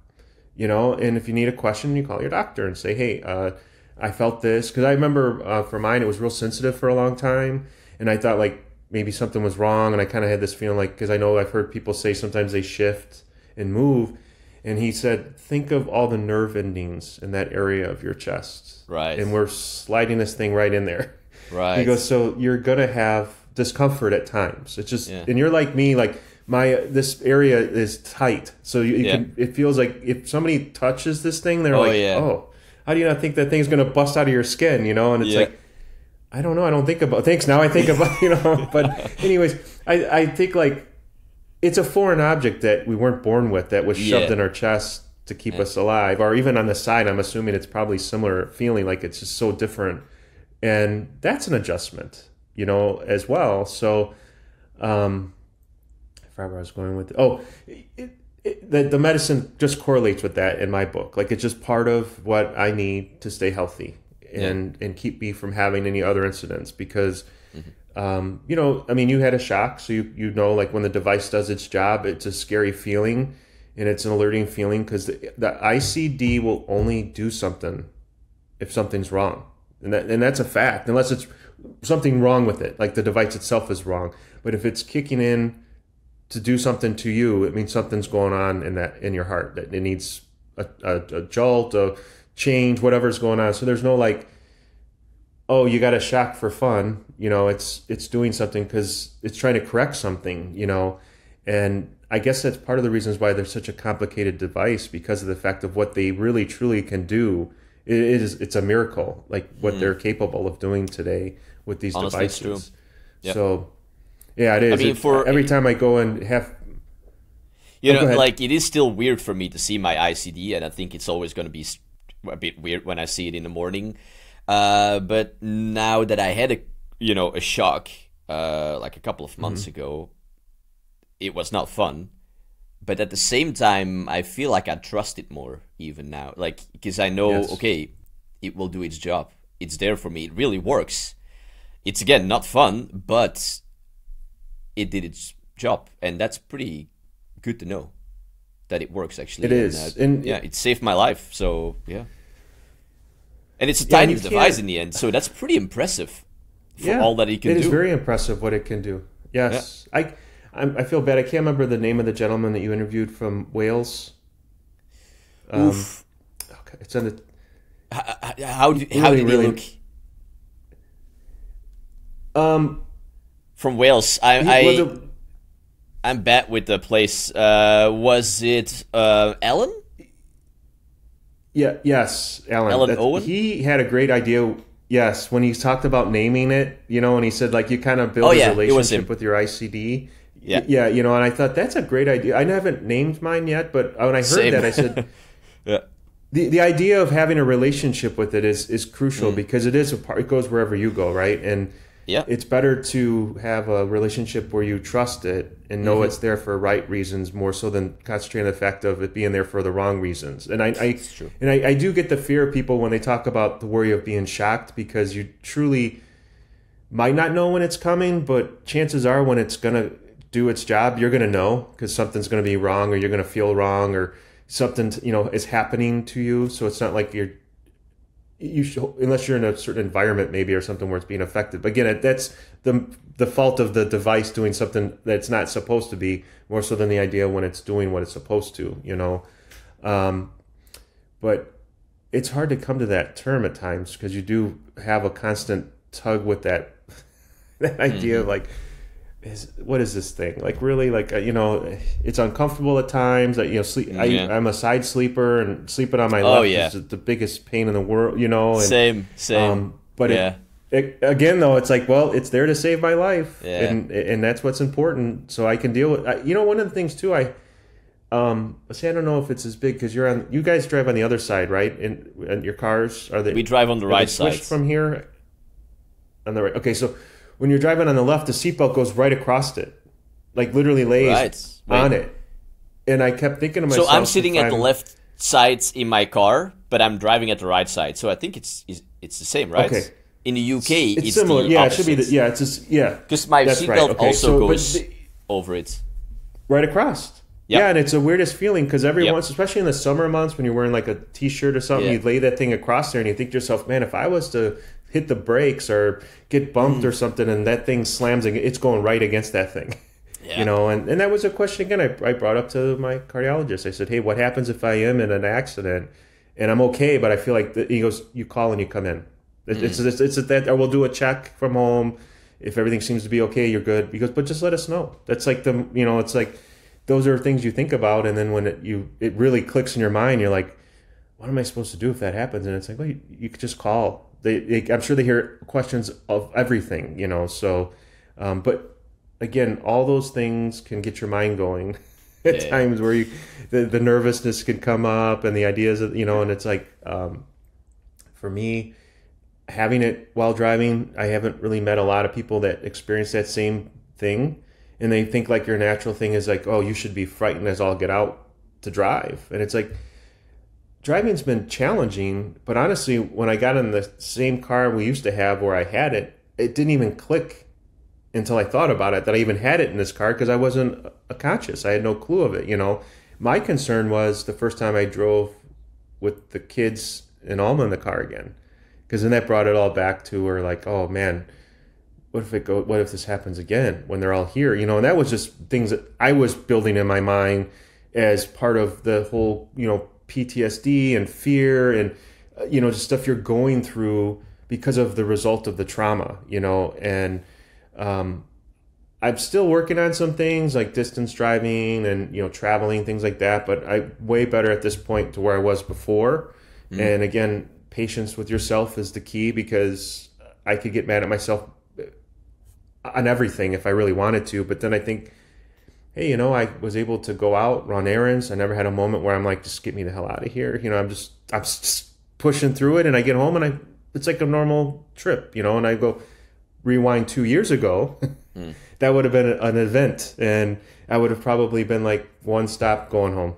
You know, and if you need a question, you call your doctor and say, hey, uh, I felt this because I remember uh, for mine it was real sensitive for a long time, and I thought like maybe something was wrong and i kind of had this feeling like because i know i've heard people say sometimes they shift and move and he said think of all the nerve endings in that area of your chest right and we're sliding this thing right in there right he goes so you're gonna have discomfort at times it's just yeah. and you're like me like my this area is tight so you, you yeah. can it feels like if somebody touches this thing they're oh, like yeah. oh how do you not think that thing's gonna bust out of your skin you know and it's like I don't know. I don't think about thanks now. I think about *laughs* you know. But anyways, I I think like it's a foreign object that we weren't born with that was shoved yeah. in our chest to keep yeah. us alive, or even on the side. I'm assuming it's probably similar feeling, like it's just so different, and that's an adjustment, you know, as well. So, um, I forgot where I was going with. It. Oh, it, it, the the medicine just correlates with that in my book. Like it's just part of what I need to stay healthy and yeah. and keep me from having any other incidents because. Um, you know i mean you had a shock so you you know like when the device does its job it's a scary feeling and it's an alerting feeling because the, the icd will only do something if something's wrong and that and that's a fact unless it's something wrong with it like the device itself is wrong but if it's kicking in to do something to you it means something's going on in that in your heart that it needs a, a, a jolt a change, whatever's going on. So there's no like, oh, you got a shock for fun. You know, it's it's doing something because it's trying to correct something. You know, and I guess that's part of the reasons why they're such a complicated device because of the fact of what they really truly can do. It is it's a miracle, like what mm. they're capable of doing today with these Honestly, devices. Yep. So, yeah, it is. I mean, it, for every time I go and have you oh, know, like it is still weird for me to see my ICD, and I think it's always going to be a bit weird when I see it in the morning. Uh, but now that I had a you know a shock uh, like a couple of months mm-hmm. ago, it was not fun. But at the same time, I feel like I trust it more even now, like because I know yes. okay, it will do its job. It's there for me. It really works. It's again not fun, but it did its job, and that's pretty good to know that it works actually. It is, and, and yeah, it saved my life. So yeah, and it's a tiny yeah, device in the end, so that's pretty impressive for yeah, all that it can do. It is very impressive what it can do. Yes, yeah. I. I'm, i feel bad. I can't remember the name of the gentleman that you interviewed from Wales. Um, Oof. Okay, it's on the. How, how, do, how did really, he look? Um, from Wales, I, he, I I'm bad with the place. Uh, was it uh, Ellen? Yeah. Yes, Alan. Alan Owen. He had a great idea. Yes, when he talked about naming it, you know, and he said like you kind of build oh, a yeah, relationship with your ICD. Yeah. Yeah, you know, and I thought that's a great idea. I haven't named mine yet, but when I heard Same. that, I said, *laughs* Yeah. the, the idea of having a relationship with it is is Mm. crucial because it is a part. It goes wherever you go, right? And Yeah. it's better to have a relationship where you trust it and know Mm-hmm. it's there for right reasons more so than concentrating on the fact of it being there for the wrong reasons. And I, I and I, I do get the fear of people when they talk about the worry of being shocked because you truly might not know when it's coming, but chances are when it's gonna do its job, you're gonna know because something's gonna be wrong or you're gonna feel wrong or something you know is happening to you. So it's not like you're you should, unless you're in a certain environment maybe or something where it's being affected. But again, that's the the fault of the device doing something that's not supposed to be more so than the idea when it's doing what it's supposed to. You know, um, but it's hard to come to that term at times because you do have a constant tug with that *laughs* that idea of like is what is this thing like really like uh, you know it's uncomfortable at times like you know sleep I, Yeah. i'm a side sleeper and sleeping on my Oh, left yeah. is the biggest pain in the world you know and Same. Same. um, but yeah. it, it, again, though, it's like, well, it's there to save my life, Yeah. and and that's what's important. So I can deal with. I, you know, one of the things too, I um, say I don't know if it's as big because you're on. You guys drive on the other side, right? and in your cars, are they? we drive on the right side. from here. On the right. Okay, so when you're driving on the left, the seatbelt goes right across it, like literally lays Right, right. on it. And I kept thinking to myself. So I'm sitting at the left sides in my car, but I'm driving at the right side. So I think it's it's, it's the same, right? Okay. In the UK, It's, it's, similar. The Yeah, it should be. The, yeah, it's just yeah. Because my That's seatbelt right. Okay, also so, goes the- over it. right across. Yep. Yeah, and it's the weirdest feeling because every Yep. once, especially in the summer months when you're wearing like a t-shirt or something, Yeah. you lay that thing across there and you think to yourself, man, if I was to hit the brakes or get bumped Mm. or something and that thing slams, and it's going right against that thing. *laughs* Yeah. You know, and, and that was a question again I, I brought up to my cardiologist. I said, hey, what happens if I am in an accident and I'm okay, but I feel like the, he goes, you call and you come in. It- It's, it's, it's that, or we'll do a check from home. If everything seems to be okay, you're good. Because, but just let us know. That's like the, you know, it's like, those are things you think about. And then when it, you, it really clicks in your mind, you're like, what am I supposed to do if that happens? And it's like, well, you, you could just call. They, they, I'm sure they hear questions of everything, you know. So, um, but again, all those things can get your mind going *laughs* at Yeah. times where you, the, the nervousness can come up and the ideas, of, you know, and it's like, um, for me, having it while driving, I haven't really met a lot of people that experience that same thing. And they think like your natural thing is like, oh, you should be frightened as all get out to drive. And it's like, driving's been challenging, but honestly, when I got in the same car we used to have where I had it, it didn't even click until I thought about it that I even had it in this car because I wasn't conscious. I had no clue of it. You know, my concern was the first time I drove with the kids and Alma in the car again, because then that brought it all back to where like, oh man, what if it go? What if this happens again when they're all here? You know, and that was just things that I was building in my mind as part of the whole, you know, PTSD and fear and uh, you know just stuff you're going through because of the result of the trauma. You know, and um, I'm still working on some things like distance driving and you know traveling things like that. But I'm way better at this point to where I was before. And again, patience with yourself is the key because I could get mad at myself on everything if I really wanted to. But then I think, hey, you know, I was able to go out, run errands. I never had a moment where I'm like, just get me the hell out of here. You know, I'm just I'm just pushing through it, and I get home and I it's like a normal trip. You know, and I go rewind two years ago. *laughs* Hmm. that would have been an event, and I would have probably been like one stop going home.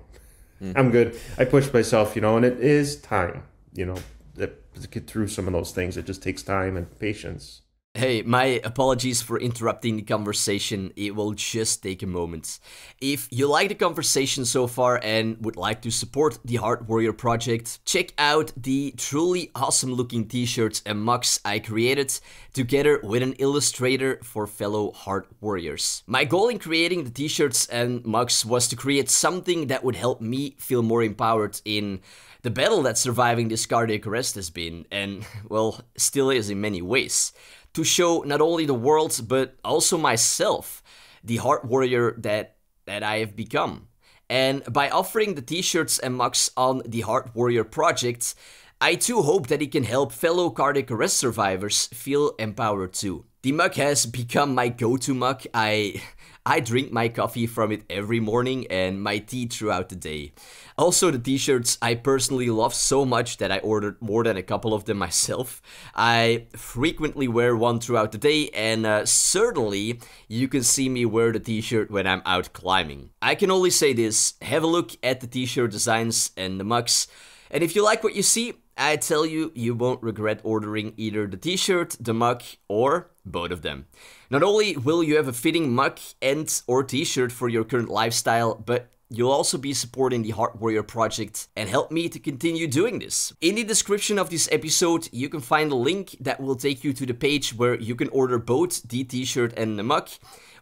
Hmm. I'm good. I pushed myself, you know, and it is time, you know, that to get through some of those things. It just takes time and patience. Hey, my apologies for interrupting the conversation. It will just take a moment. If you like the conversation so far and would like to support the Heart Warrior project, check out the truly awesome looking t-shirts and mugs I created together with an illustrator for fellow Heart Warriors. My goal in creating the t-shirts and mugs was to create something that would help me feel more empowered in the battle that surviving this cardiac arrest has been, and well, still is in many ways to show not only the world but also myself the heart warrior that that I have become. And by offering the t-shirts and mugs on the Heart Warrior project, I too hope that it can help fellow cardiac arrest survivors feel empowered too. The mug has become my go-to mug. I I drink my coffee from it every morning and my tea throughout the day. Also, the t-shirts I personally love so much that I ordered more than a couple of them *laughs* myself. I frequently wear one throughout the day and uh, certainly you can see me wear the t-shirt when I'm out climbing. I can only say this, have a look at the t-shirt designs and the mugs. And if you like what you see, I tell you, you won't regret ordering either the t-shirt, the mug, or both of them. Not only will you have a fitting mug and or t-shirt for your current lifestyle, but You'll also be supporting the Heart Warrior project and help me to continue doing this. In the description of this episode, you can find a link that will take you to the page where you can order both the t-shirt and the mug,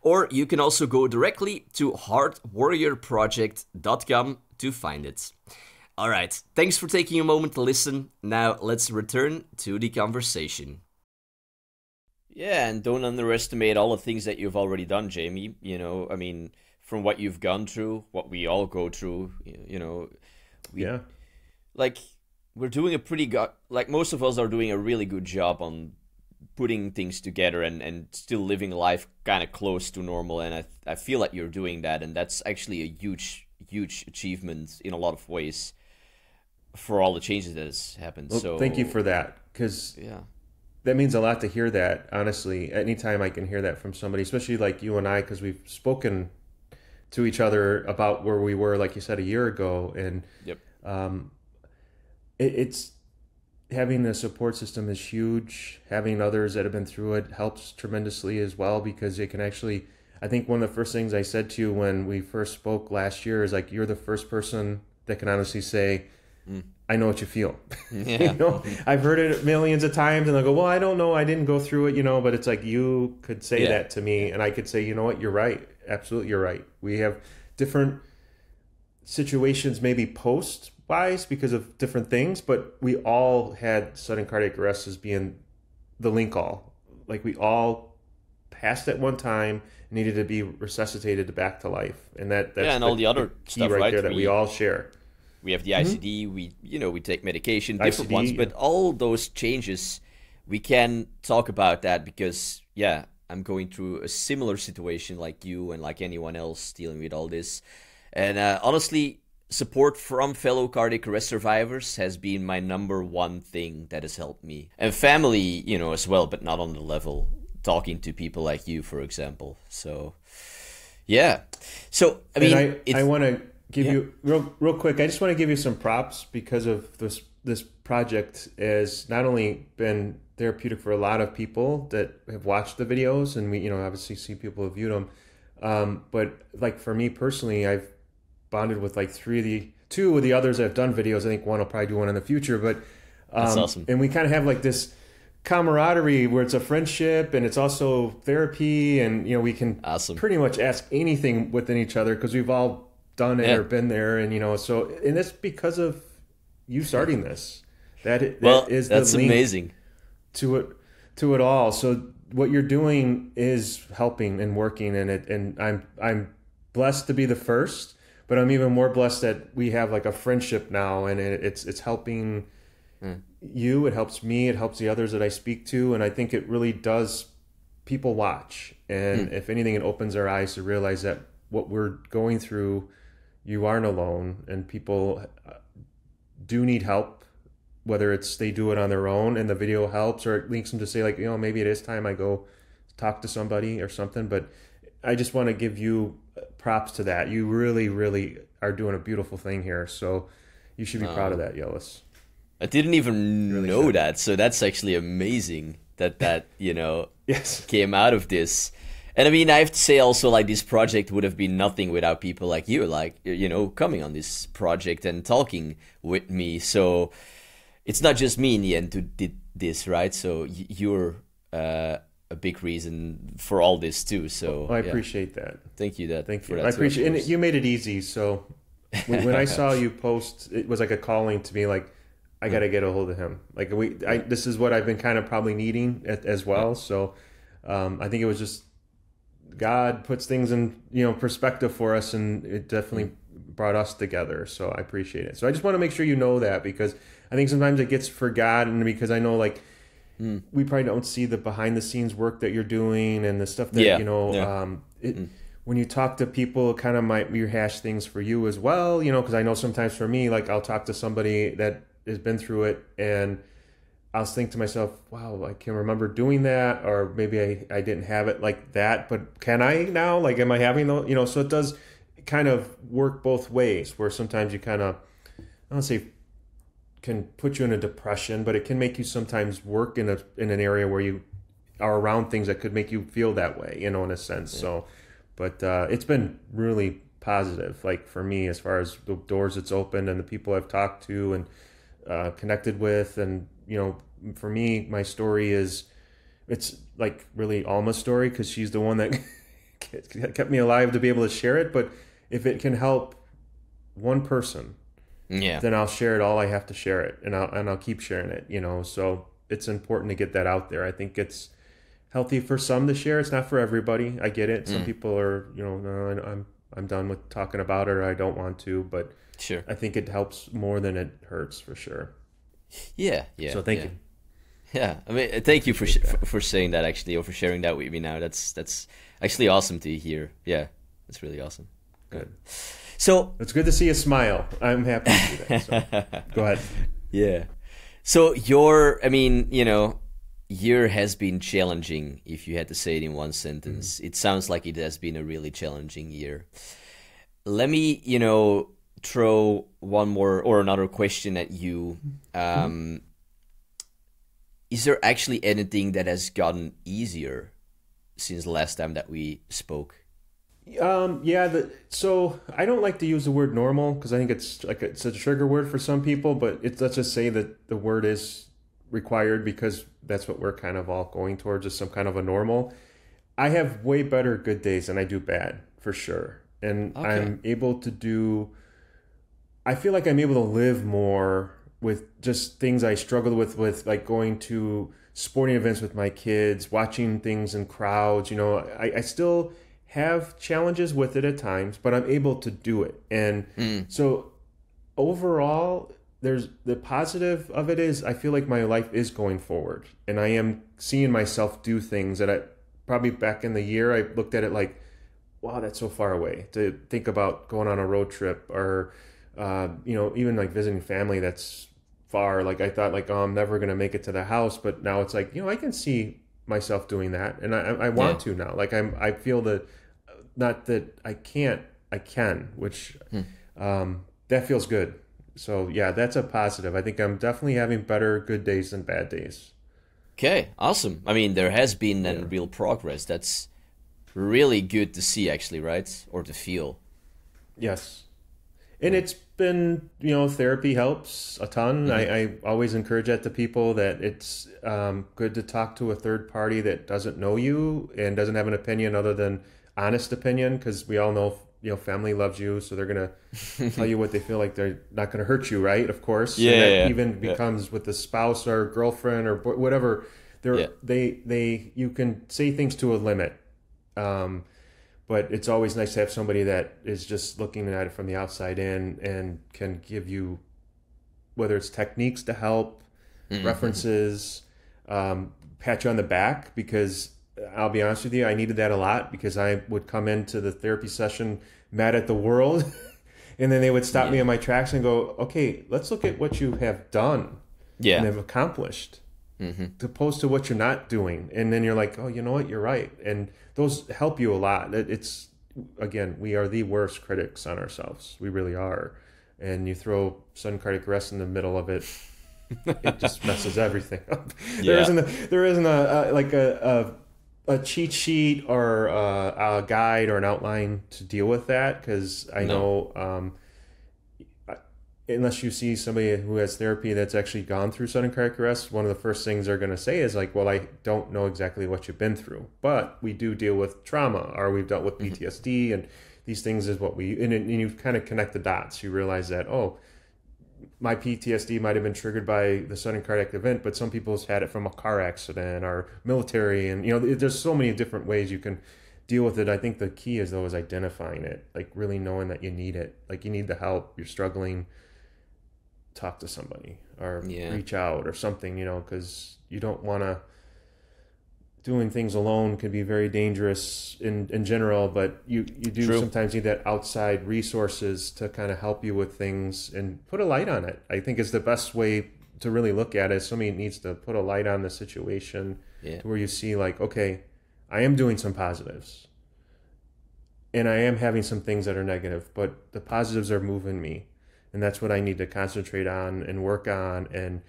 or you can also go directly to heartwarriorproject.com to find it. Alright, thanks for taking a moment to listen. Now let's return to the conversation. Yeah, and don't underestimate all the things that you've already done, Jamey. You know, I mean, from what you've gone through, what we all go through, you know. We, yeah. Like we're doing a pretty good like most of us are doing a really good job on putting things together and, and still living life kind of close to normal and I, I feel like you're doing that and that's actually a huge huge achievement in a lot of ways for all the changes that has happened well, so thank you for that because yeah that means a lot to hear that honestly anytime i can hear that from somebody especially like you and i because we've spoken to each other about where we were, like you said, a year ago. And yep. um, it, it's having the support system is huge. Having others that have been through it helps tremendously as well because it can actually. I think one of the first things I said to you when we first spoke last year is like you're the first person that can honestly say, mm. "I know what you feel." *laughs* Yeah. you know, I've heard it millions of times, and I go, "Well, I don't know. I didn't go through it," you know. But it's like you could say yeah. that to me, and I could say, "You know what? You're right absolutely you're right. We have different situations maybe post wise because of different things, but we all had sudden cardiac arrest as being the link all. Like we all passed at one time, needed to be resuscitated back to life, and that that's yeah, and the, all the other stuff right, right, there that we, we, all share. We have the ICD. Mm-hmm. We you know we take medication, different ICD, ones, but all those changes we can talk about that because yeah I'm going through a similar situation like you and like anyone else dealing with all this. And uh, honestly, support from fellow cardiac arrest survivors has been my number one thing that has helped me. And family, you know, as well, but not on the level talking to people like you, for example. So, yeah. So, I mean, and I, I want to give yeah. you real, real quick. I just want to give you some props because of this this project has not only been therapeutic for a lot of people that have watched the videos, and we, you know, obviously see people have viewed them. Um, but like for me personally, I've bonded with like three of the two of the others that have done videos. I think one will probably do one in the future, but um, that's awesome. And we kind of have like this camaraderie where it's a friendship and it's also therapy, and you know we can awesome. pretty much ask anything within each other because we've all done it yeah. or been there, and you know. So and it's because of you starting this. That, that well, is that's amazing to it to it all. So what you're doing is helping and working and it and I'm I'm blessed to be the first, but I'm even more blessed that we have like a friendship now and it, it's it's helping mm. you, it helps me, it helps the others that I speak to and I think it really does people watch and mm. if anything it opens our eyes to realize that what we're going through you aren't alone and people uh, do need help whether it's they do it on their own and the video helps or it links them to say like you know maybe it is time i go talk to somebody or something but i just want to give you props to that you really really are doing a beautiful thing here so you should be um, proud of that Jellis. i didn't even really know should. that so that's actually amazing that that you know *laughs* yes came out of this and I mean, I have to say also, like, this project would have been nothing without people like you, like, you know, coming on this project and talking with me. So, it's not just me in the end who did this, right? So you're uh, a big reason for all this too. So I yeah. appreciate that. Thank you. That thank you. That I appreciate, and you made it easy. So when, when I saw *laughs* you post, it was like a calling to me. Like I got to get a hold of him. Like we, I, this is what I've been kind of probably needing as well. So um, I think it was just God puts things in you know perspective for us, and it definitely brought us together. So I appreciate it. So I just want to make sure you know that because I think sometimes it gets forgotten because I know like mm. we probably don't see the behind the scenes work that you're doing and the stuff that yeah. you know. Yeah. Um, it, mm. When you talk to people, kind of might rehash things for you as well, you know, because I know sometimes for me, like I'll talk to somebody that has been through it and I'll think to myself, wow, I can remember doing that, or maybe I, I didn't have it like that, but can I now? Like, am I having the, you know, so it does kind of work both ways where sometimes you kind of, I don't say can put you in a depression, but it can make you sometimes work in a, in an area where you are around things that could make you feel that way, you know, in a sense. Yeah. So, but uh, it's been really positive, like for me, as far as the doors it's opened and the people I've talked to and uh, connected with and you know, for me, my story is it's like really Alma's story because she's the one that *laughs* kept me alive to be able to share it. But if it can help one person, yeah, then I'll share it all I have to share it, and I'll and I'll keep sharing it. You know, so it's important to get that out there. I think it's healthy for some to share. It's not for everybody. I get it. Some mm. people are, you know, no, I'm I'm done with talking about it. or I don't want to, but sure, I think it helps more than it hurts for sure. Yeah, yeah. So thank yeah. you. Yeah, I mean, thank you for, sh- for, for saying that actually, or for sharing that with me now. That's that's actually awesome to hear. Yeah, that's really awesome. Good. So it's good to see a smile. I'm happy to do that. So. *laughs* Go ahead. Yeah. So your, I mean, you know, year has been challenging. If you had to say it in one sentence, mm-hmm. it sounds like it has been a really challenging year. Let me, you know, throw one more or another question at you. Mm-hmm. Um, mm-hmm. Is there actually anything that has gotten easier since the last time that we spoke? Um, yeah, the, so I don't like to use the word normal because I think it's like it's a trigger word for some people, but it's let's just say that the word is required because that's what we're kind of all going towards is some kind of a normal. I have way better good days than I do bad for sure. And okay. I'm able to do I feel like I'm able to live more with just things I struggled with, with like going to sporting events with my kids, watching things in crowds. You know, I, I still have challenges with it at times, but I'm able to do it. And mm. so overall, there's the positive of it is I feel like my life is going forward and I am seeing myself do things that I probably back in the year I looked at it like, wow, that's so far away to think about going on a road trip or uh, you know, even like visiting family that's far. Like I thought, like oh, I'm never gonna make it to the house, but now it's like you know I can see myself doing that, and I, I want yeah. to now. Like I'm, I feel that not that I can't, I can, which hmm. um, that feels good. So yeah, that's a positive. I think I'm definitely having better good days than bad days. Okay, awesome. I mean, there has been yeah. real progress. That's really good to see, actually, right? Or to feel. Yes and it's been you know therapy helps a ton. Mm-hmm. I, I, always encourage that to people that it's um, good to talk to a third party that doesn't know you and doesn't have an opinion other than honest opinion because we all know you know family loves you so they're gonna *laughs* tell you what they feel like. They're not gonna hurt you right? Of course. Yeah, and that yeah even yeah. becomes with the spouse or girlfriend or whatever. They're yeah. they they you can say things to a limit. Um, but it's always nice to have somebody that is just looking at it from the outside in and can give you whether it's techniques to help mm-hmm. references um, pat you on the back because i'll be honest with you i needed that a lot because i would come into the therapy session mad at the world *laughs* and then they would stop yeah. me in my tracks and go okay let's look at what you have done yeah. and have accomplished mm-hmm. opposed to what you're not doing. And then you're like oh you know what? You're right. And those help you a lot. It's again we are the worst critics on ourselves. We really are. And you throw sudden cardiac arrest in the middle of it it just *laughs* messes everything up. Yeah. there isn't a, there isn't a, a like a, a, a cheat sheet or a, a, guide or an outline to deal with that because i no. know um, unless you see somebody who has therapy that's actually gone through sudden cardiac arrest, one of the first things they're going to say is like, "Well, I don't know exactly what you've been through, but we do deal with trauma, or we've dealt with PTSD, mm-hmm. and these things is what we." And, and you kind of connect the dots. You realize that oh, my PTSD might have been triggered by the sudden cardiac event, but some people's had it from a car accident or military, and you know, there's so many different ways you can deal with it. I think the key is though is identifying it, like really knowing that you need it, like you need the help, you're struggling talk to somebody or Yeah. reach out or something, you know, because you don't want to. Doing things alone can be very dangerous in, in general, but you, you do True. sometimes need that outside resources to kind of help you with things and put a light on it. I think is the best way to really look at it. Somebody needs to put a light on the situation Yeah. to where you see like, okay, I am doing some positives and I am having some things that are negative, but the positives are moving me. And that's what I need to concentrate on and work on. And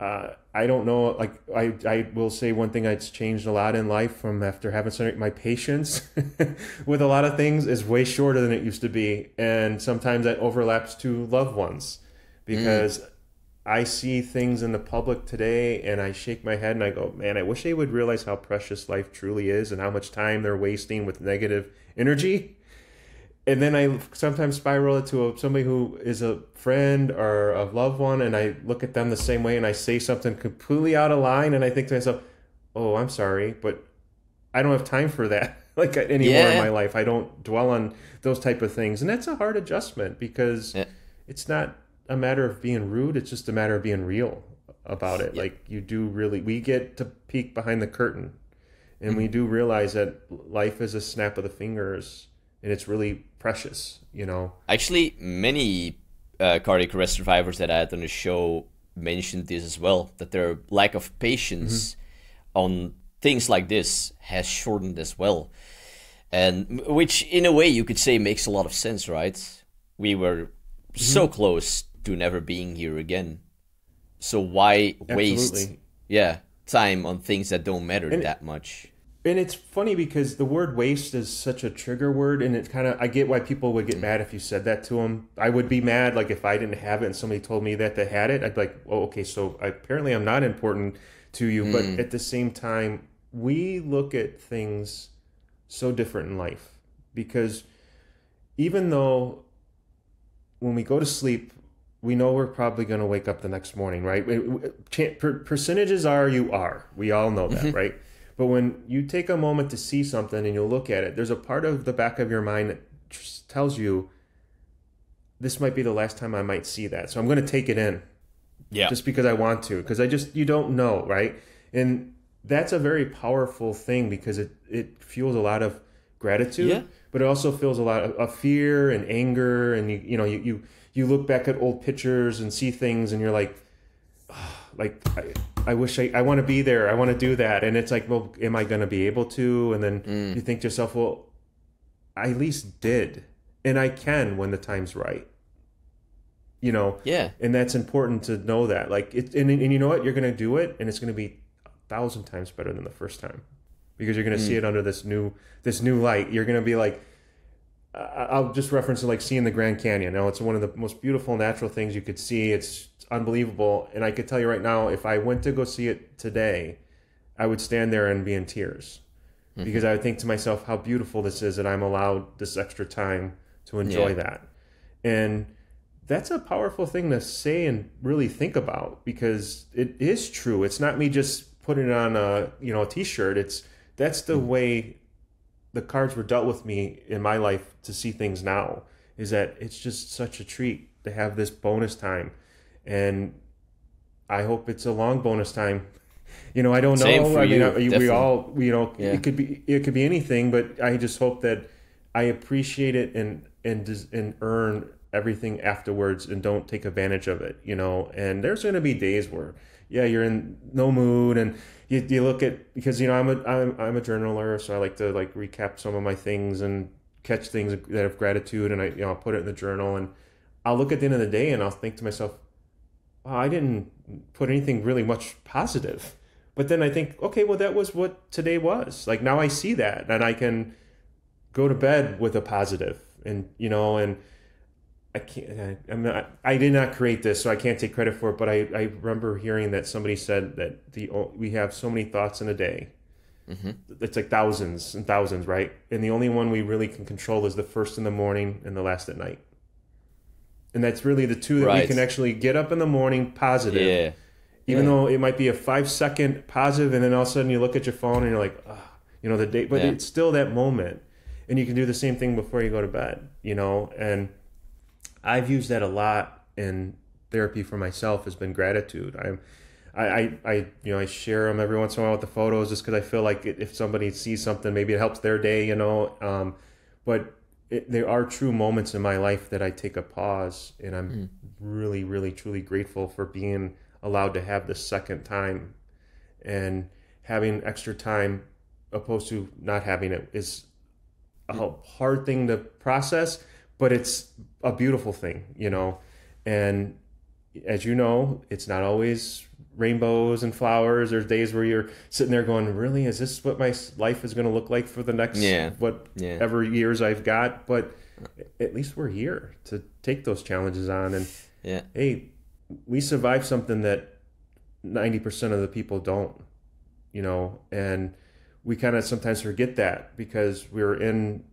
uh, I don't know, like, I, I will say one thing that's changed a lot in life from after having some, my patience *laughs* with a lot of things is way shorter than it used to be. And sometimes that overlaps to loved ones because I see things in the public today and I shake my head and I go, man, I wish they would realize how precious life truly is and how much time they're wasting with negative energy. And then I sometimes spiral it to a, somebody who is a friend or a loved one, and I look at them the same way and I say something completely out of line, and I think to myself, oh, I'm sorry, but I don't have time for that *laughs* like anymore in my life. I don't dwell on those type of things, and that's a hard adjustment because Yeah. it's not a matter of being rude; it's just a matter of being real about it. Yeah. Like you do really, we get to peek behind the curtain, and Mm-hmm. we do realize that life is a snap of the fingers, and it's really precious. You know, Actually, many uh, cardiac arrest survivors that I had on the show mentioned this as well that their lack of patience on things like this has shortened as well. And which, in a way, you could say makes a lot of sense, right? We were so close to never being here again. So why waste, yeah, time on things that don't matter And- that much? And it's funny because the word waste is such a trigger word, and it kind of I get why people would get mad if you said that to them. I would be mad like if I didn't have it and somebody told me that they had it. I'd be like, oh, okay, so apparently I'm not important to you. But hmm. at the same time, we look at things so different in life because even though when we go to sleep, we know we're probably going to wake up the next morning, right? It- it- chan- per- percentages are you are. We all know that, mm-hmm. right? But when you take a moment to see something and you look at it, there's a part of the back of your mind that tells you this might be the last time I might see that. So I'm going to take it in Yeah. just because I want to, because I just you don't know, right? And that's a very powerful thing because it it fuels a lot of gratitude, Yeah. but it also feels a lot of, of fear and anger, and you you know you you you look back at old pictures and see things, and you're like, "Ah, like I, I wish I I want to be there, I want to do that, and it's like, well, am I going to be able to? And then mm. you think to yourself, well, I at least did, and I can when the time's right. You know, Yeah. and that's important to know that. Like it and, and you know what? You're going to do it and it's going to be a thousand times better than the first time. Because you're going to see mm. it under this new this new light. You're going to be like i'll just reference it like seeing the grand canyon. Now it's one of the most beautiful natural things you could see. It's unbelievable. And i could tell you right now if i went to go see it today i would stand there and be in tears. Mm-hmm. Because i would think to myself how beautiful this is that i'm allowed this extra time to enjoy Yeah. that. And that's a powerful thing to say and really think about because it is true. It's not me just putting it on a you know a t-shirt. It's that's the mm-hmm. way the cards were dealt with me in my life to see things now. Is that it's just such a treat to have this bonus time, and I hope it's a long bonus time. You know, I don't Same know. I mean, you, we all you know Yeah. it could be it could be anything, but I just hope that I appreciate it and and and earn everything afterwards and don't take advantage of it, you know. And there's going to be days where yeah, you're in no mood and you, you look at because you know I'm a I'm, I'm a journaler, so I like to like recap some of my things and catch things that have gratitude and I you know I'll put it in the journal and I'll look at the end of the day and I'll think to myself, oh, I didn't put anything really much positive. But then I think, okay, well, that was what today was. Like now I see that and I can go to bed with a positive and, you know, and I can't, I, I'm not, I did not create this, so I can't take credit for it. But I, I remember hearing that somebody said that the, we have so many thoughts in a day. It's like thousands and thousands, right? And the only one we really can control is the first in the morning and the last at night. And that's really the two that we can actually get up in the morning positive Yeah. even Yeah. though it might be a five second positive and then all of a sudden you look at your phone and you're like ah, you know the date but Yeah. it's still that moment and you can do the same thing before you go to bed you know and i've used that a lot in therapy for myself has been gratitude. I'm, I, I, I, you know, I share them every once in a while with the photos just because I feel like if somebody sees something, maybe it helps their day, you know. Um, but it, there are true moments in my life that I take a pause, and I'm mm. really, really, truly grateful for being allowed to have the second time, and having extra time opposed to not having it is a hard thing to process, but it's a beautiful thing, you know. And as you know, it's not always rainbows and flowers. There's days where you're sitting there going, "Really, is this what my life is going to look like for the next yeah. whatever yeah. years I've got?" But at least we're here to take those challenges on. And yeah, hey, we survived something that ninety percent of the people don't, you know, and we kind of sometimes forget that because we're in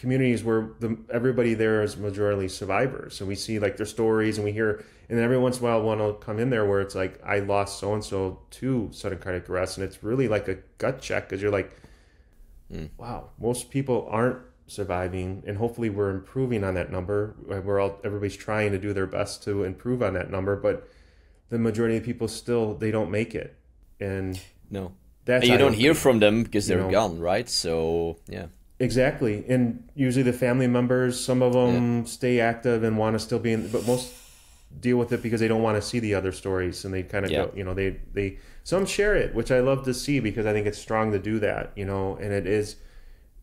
communities where the everybody there is majority survivors. And we see like their stories and we hear and then every once in a while one will come in there where it's like i lost so and so to sudden cardiac arrest. And it's really like a gut check because you're like mm. wow most people aren't surviving. And hopefully we're improving on that number. We're all everybody's trying to do their best to improve on that number but the majority of people still they don't make it. And no. that's and you don't hear from them because they're you know, gone right? So yeah Exactly, and usually the family members, some of them yeah. stay active and want to still be in, but most deal with it because they don't want to see the other stories, and they kind of yeah. go, you know, they they some share it, which I love to see because I think it's strong to do that, you know, and it is.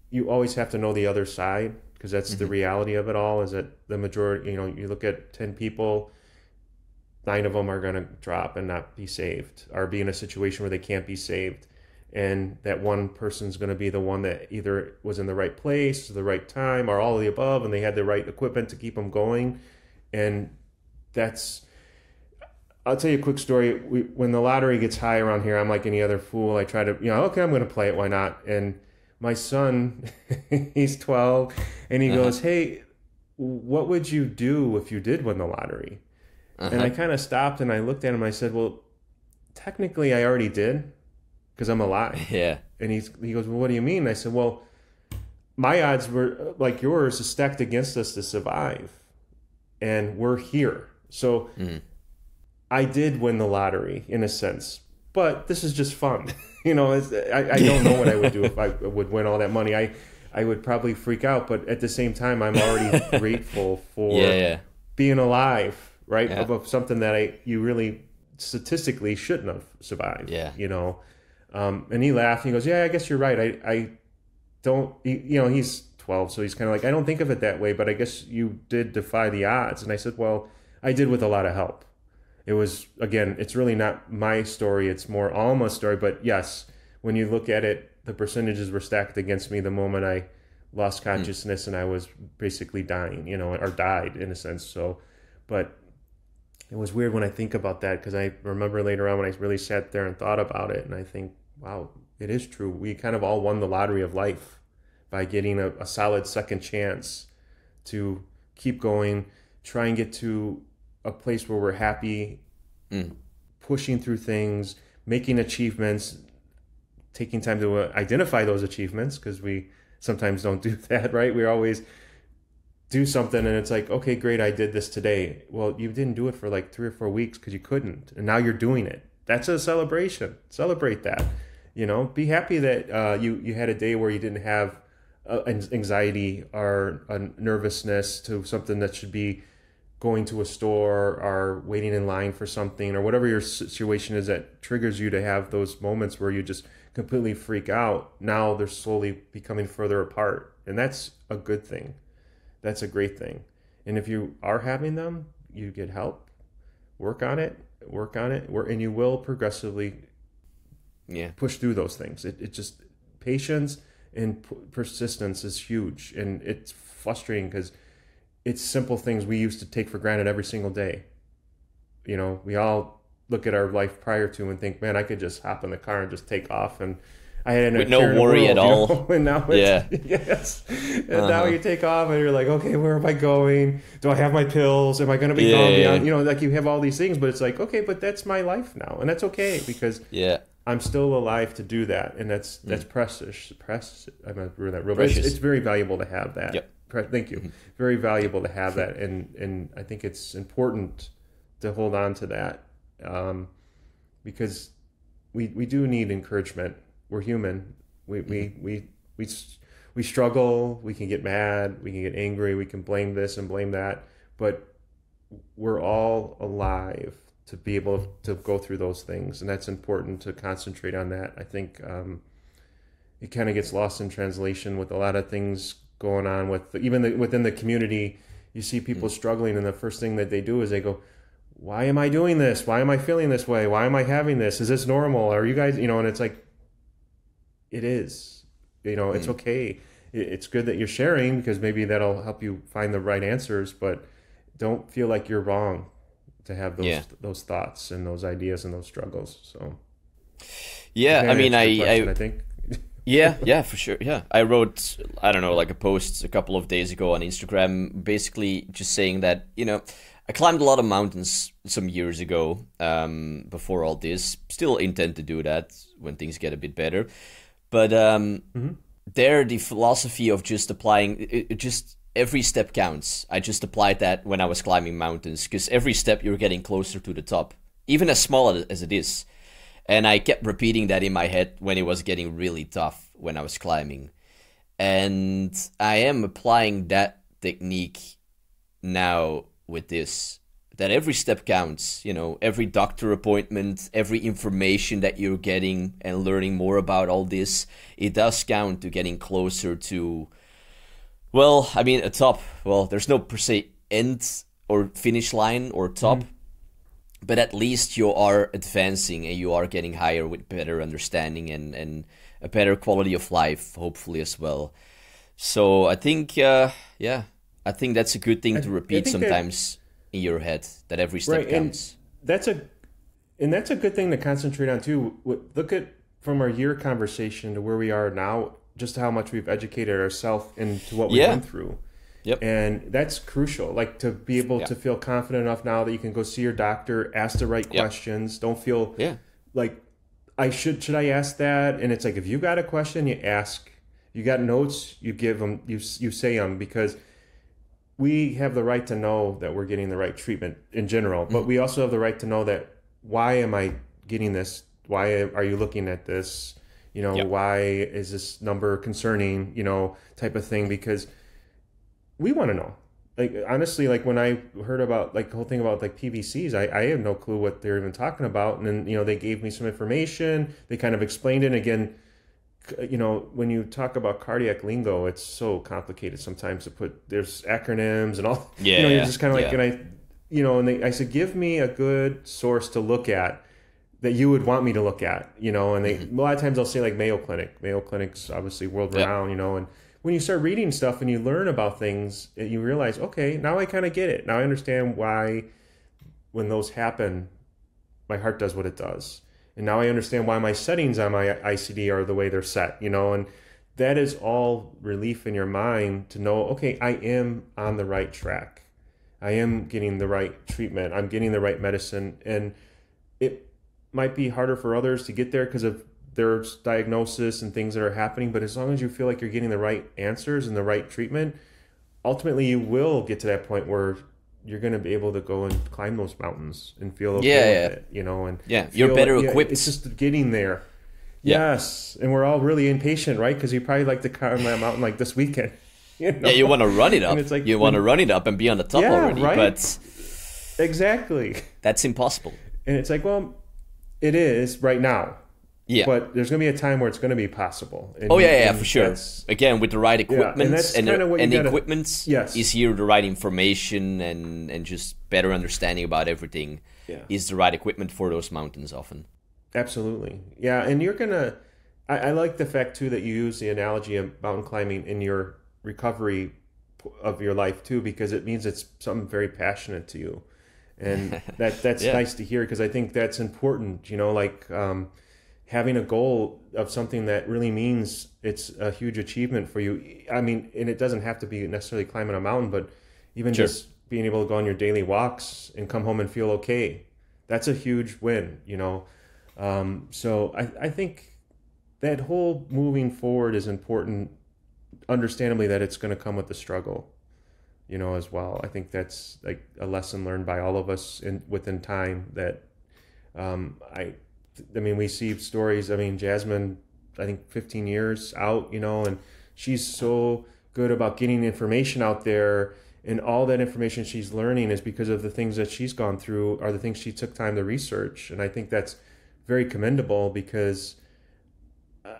You always have to know the other side because that's mm-hmm. the reality of it all. Is that the majority, you know, you look at ten people, nine of them are going to drop and not be saved, or be in a situation where they can't be saved and that one person's going to be the one that either was in the right place, the right time, or all of the above, and they had the right equipment to keep them going. And that's, I'll tell you a quick story. We, when the lottery gets high around here, I'm like any other fool. I try to, you know, okay, I'm going to play it. Why not? And my son, *laughs* he's 12, and he uh-huh. goes, Hey, what would you do if you did win the lottery? Uh-huh. And I kind of stopped and I looked at him. I said, Well, technically, I already did because I'm alive. *laughs* Yeah. And he's he goes, well, what do you mean? I said, well, my odds were like yours stacked against us to survive, and we're here. So mm. I did win the lottery in a sense, but this is just fun. *laughs* you know, I, I don't know what I would do if I *laughs* would win all that money. I I would probably freak out, but at the same time, I'm already grateful for yeah, yeah. being alive, right? Yeah. Of, of something that I you really statistically shouldn't have survived. Yeah. You know, um, and he laughed. And he goes, "Yeah, I guess you're right. I, I don't. You know, he's 12, so he's kind of like, I don't think of it that way. But I guess you did defy the odds." And I said, "Well, I did with a lot of help. It was again, it's really not my story. It's more Alma's story. But yes, when you look at it, the percentages were stacked against me the moment I lost hmm. consciousness mm. and I was basically dying. You know, or died in a sense. So, but it was weird when I think about that because I remember later on when I really sat there and thought about it, and I think, wow, it is true. We kind of all won the lottery of life by getting a, a solid second chance to keep going, try and get to a place where we're happy, mm. pushing through things, making achievements, taking time to uh, identify those achievements because we sometimes don't do *laughs* that, right? We're always do something and it's like, okay, great, I did this today. Well, you didn't do it for like three or four weeks because you couldn't, and now you're doing it. That's a celebration. Celebrate that. You know, be happy that uh, you you had a day where you didn't have uh, anxiety or a nervousness to something that should be going to a store or waiting in line for something or whatever your situation is that triggers you to have those moments where you just completely freak out. Now they're slowly becoming further apart, and that's a good thing. That's a great thing. And if you are having them, you get help, work on it, work on it, and you will progressively yeah. push through those things. It, it just, patience and p- persistence is huge. And it's frustrating because it's simple things we used to take for granted every single day. You know, we all look at our life prior to and think, man, I could just hop in the car and just take off and I had With no worry world, at all. Know? *laughs* And now yeah. *laughs* yes. And uh-huh. now you take off and you're like, okay, where am I going? Do I have my pills? Am I going to be yeah, gone beyond? You know, like you have all these things, but it's like, okay, but that's my life now, and that's okay because yeah, I'm still alive to do that, and that's mm. that's precious. Precious. I'm not ruin that real, but it's, it's, very valuable to have that. Yep. Thank you. Very valuable to have that, *laughs* and and I think it's important to hold on to that um, because we we do need encouragement. We're human. We we we we we struggle. We can get mad. We can get angry. We can blame this and blame that. But we're all alive to be able to go through those things, and that's important to concentrate on that. I think um, it kind of gets lost in translation with a lot of things going on with even the, within the community. You see people mm-hmm. struggling, and the first thing that they do is they go, "Why am I doing this? Why am I feeling this way? Why am I having this? Is this normal? Are you guys, you know?" And it's like, it is. You know, mm-hmm. it's mm. okay. It's good that you're sharing because maybe that'll help you find the right answers, but don't feel like you're wrong to have those yeah. those thoughts and those ideas and those struggles. So, yeah, I mean, I, question, I, I think. *laughs* yeah, yeah, for sure. Yeah, I wrote I don't know like a post a couple of days ago on Instagram, basically just saying that you know I climbed a lot of mountains some years ago um, before all this. Still intend to do that when things get a bit better, but um, mm-hmm. there the philosophy of just applying it, it just every step counts. I just applied that when I was climbing mountains because every step you're getting closer to the top, even as small as it is. And I kept repeating that in my head when it was getting really tough when I was climbing. And I am applying that technique now with this that every step counts, you know, every doctor appointment, every information that you're getting and learning more about all this, it does count to getting closer to well, I mean, a top. Well, there's no per se end or finish line or top, mm. but at least you are advancing and you are getting higher with better understanding and and a better quality of life, hopefully as well. So I think, uh, yeah, I think that's a good thing I, to repeat sometimes that, in your head that every step right, counts. that's a and that's a good thing to concentrate on too. Look at from our year conversation to where we are now just how much we've educated ourselves into what we've yeah. been through. Yep. And that's crucial. Like to be able yeah. to feel confident enough now that you can go see your doctor, ask the right yep. questions. Don't feel yeah. like I should should I ask that? And it's like if you got a question, you ask. You got notes, you give them, you you say them because we have the right to know that we're getting the right treatment in general, but mm-hmm. we also have the right to know that why am I getting this? Why are you looking at this? You know yep. why is this number concerning you know type of thing because we want to know like honestly like when i heard about like the whole thing about like pvcs i, I have no clue what they're even talking about and then you know they gave me some information they kind of explained it and again you know when you talk about cardiac lingo it's so complicated sometimes to put there's acronyms and all yeah *laughs* you know you're just kind of like yeah. and i you know and they, i said give me a good source to look at that you would want me to look at, you know, and they mm-hmm. a lot of times I'll say like Mayo Clinic. Mayo Clinic's obviously world renowned, yep. you know, and when you start reading stuff and you learn about things, you realize, okay, now I kind of get it. Now I understand why when those happen, my heart does what it does. And now I understand why my settings on my ICD are the way they're set, you know, and that is all relief in your mind to know, okay, I am on the right track. I am getting the right treatment. I'm getting the right medicine. And it might be harder for others to get there because of their diagnosis and things that are happening. But as long as you feel like you're getting the right answers and the right treatment, ultimately you will get to that point where you're going to be able to go and climb those mountains and feel okay yeah, yeah. It, you know, and yeah, you're better like, equipped. Yeah, it's just getting there. Yeah. Yes, and we're all really impatient, right? Because you probably like to climb that mountain like this weekend. *laughs* You know? Yeah, you want to run it up. it's like, you want to run it up and be on the top already, right? but exactly that's impossible. And it's like, well, it is right now. Yeah. But there's going to be a time where it's going to be possible. And, oh yeah, yeah, for sure. Again, with the right equipment yeah, and, and, and gotta, equipment yes. is here the right information and and just better understanding about everything yeah. is the right equipment for those mountains often. Absolutely. Yeah, and you're gonna. I, I like the fact too that you use the analogy of mountain climbing in your recovery of your life too, because it means it's something very passionate to you and *laughs* that that's yeah. nice to hear because I think that's important. You know, like um, having a goal of something that really means it's a huge achievement for you. I mean, and it doesn't have to be necessarily climbing a mountain, but even sure. just being able to go on your daily walks and come home and feel okay. That's a huge win, you know. Um, so I, I think that whole moving forward is important understandably that it's going to come with the struggle, you know, as well. I think that's like a lesson learned by all of us in within time that um, I, I mean, we see stories. I mean, Jasmine, I think 15 years out, you know, and she's so good about getting information out there and all that information she's learning is because of the things that she's gone through are the things she took time to research and i think that's very commendable because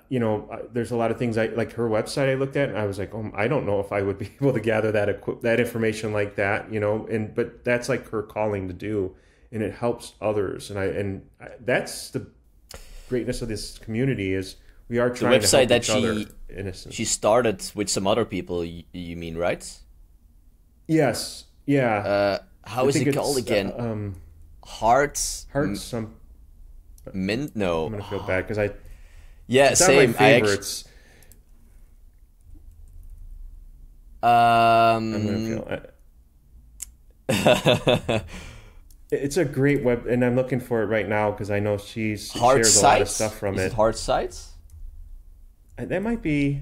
you know there's a lot of things i like her website i looked at and i was like oh i don't know if i would be *laughs* able to gather that equi- that information like that you know and but that's like her calling to do and it helps others. And i and I, that's the greatness of this community is we are trying the website that she she started with some other people you, you mean right? Yes. Yeah. Uh, how I is it called it's, uh, again? um hearts hearts some mint no. I'm gonna feel bad because i yeah it's not same my favorites um i'm gonna feel I- *laughs* It's a great web, and I'm looking for it right now because I know she's hard shares a lot of stuff from is it. it hard sites Uh, That might be.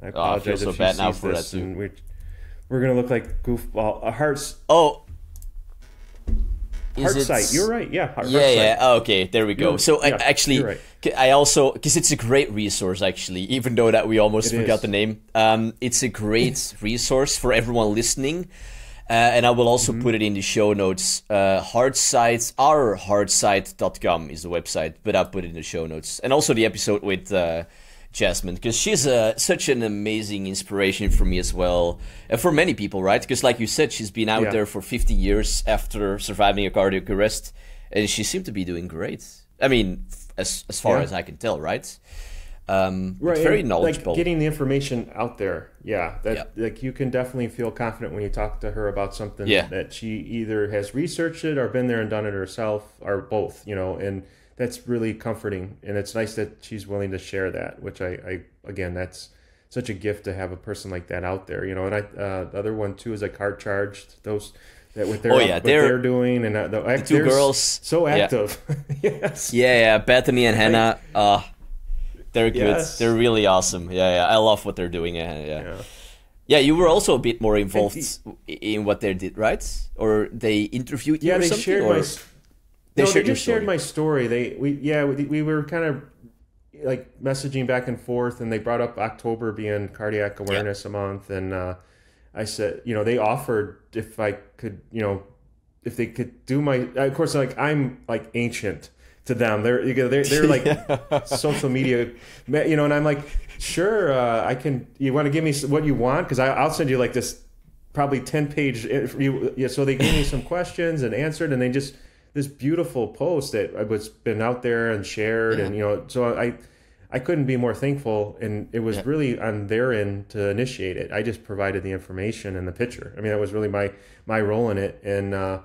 I Oh, I feel apologize so if she bad now for that this, too. and we're, we're gonna look like goofball. A hearts oh is heart it- site. You're right. Yeah. Heart, yeah heart yeah site. oh, okay there we go You're- so I, actually right. i also because it's a great resource actually even though that we almost It forgot is. the name um, it's a great *laughs* resource for everyone listening uh, and i will also Mm-hmm. put it in the show notes uh, hard sites our hardsite.com is the website but i'll put it in the show notes and also the episode with uh, Jasmine, because she's uh, such an amazing inspiration for me as well, and for many people, right? Because, like you said, she's been out Yeah. there for 50 years after surviving a cardiac arrest, and she seemed to be doing great. I mean, as as far Yeah. as I can tell, right? Um, Right. very knowledgeable. Like getting the information out there. Yeah. That Yeah. like you can definitely feel confident when you talk to her about something that she either has researched it or been there and done it herself or both. You know, and that's really comforting. And it's nice that she's willing to share that. Which I, I again, that's such a gift to have a person like that out there. You know, and I uh, the other one too is like Hard Charged. Those. That what they're, Oh, yeah, what they're- they're, doing and uh, the, the two girls, so yeah. active *laughs* yes yeah, yeah, Bethany and Hannah, uh, they're good. Yes. They're really awesome. Yeah, yeah, I love what they're doing. Yeah, yeah. Yeah. Yeah, you were also a bit more involved the- in what they did, right? Or they interviewed you yeah or they something? shared or... my They no, shared they just shared my story. They we yeah we, we were kind of like messaging back and forth, and they brought up October being Cardiac Awareness a month, and uh, I said you know they offered if I could you know if they could do my of course like I'm like ancient to them. They're you know, they're they're like *laughs* social media, you know, and I'm like sure uh, I can. You want to give me what you want because I'll send you like this probably 10 page you, yeah, so they gave me some questions and answered and they just this beautiful post that was been out there and shared and you know so i i couldn't be more thankful and it was really on their end to initiate it. I just provided the information and the picture. I mean that was really my my role in it. And uh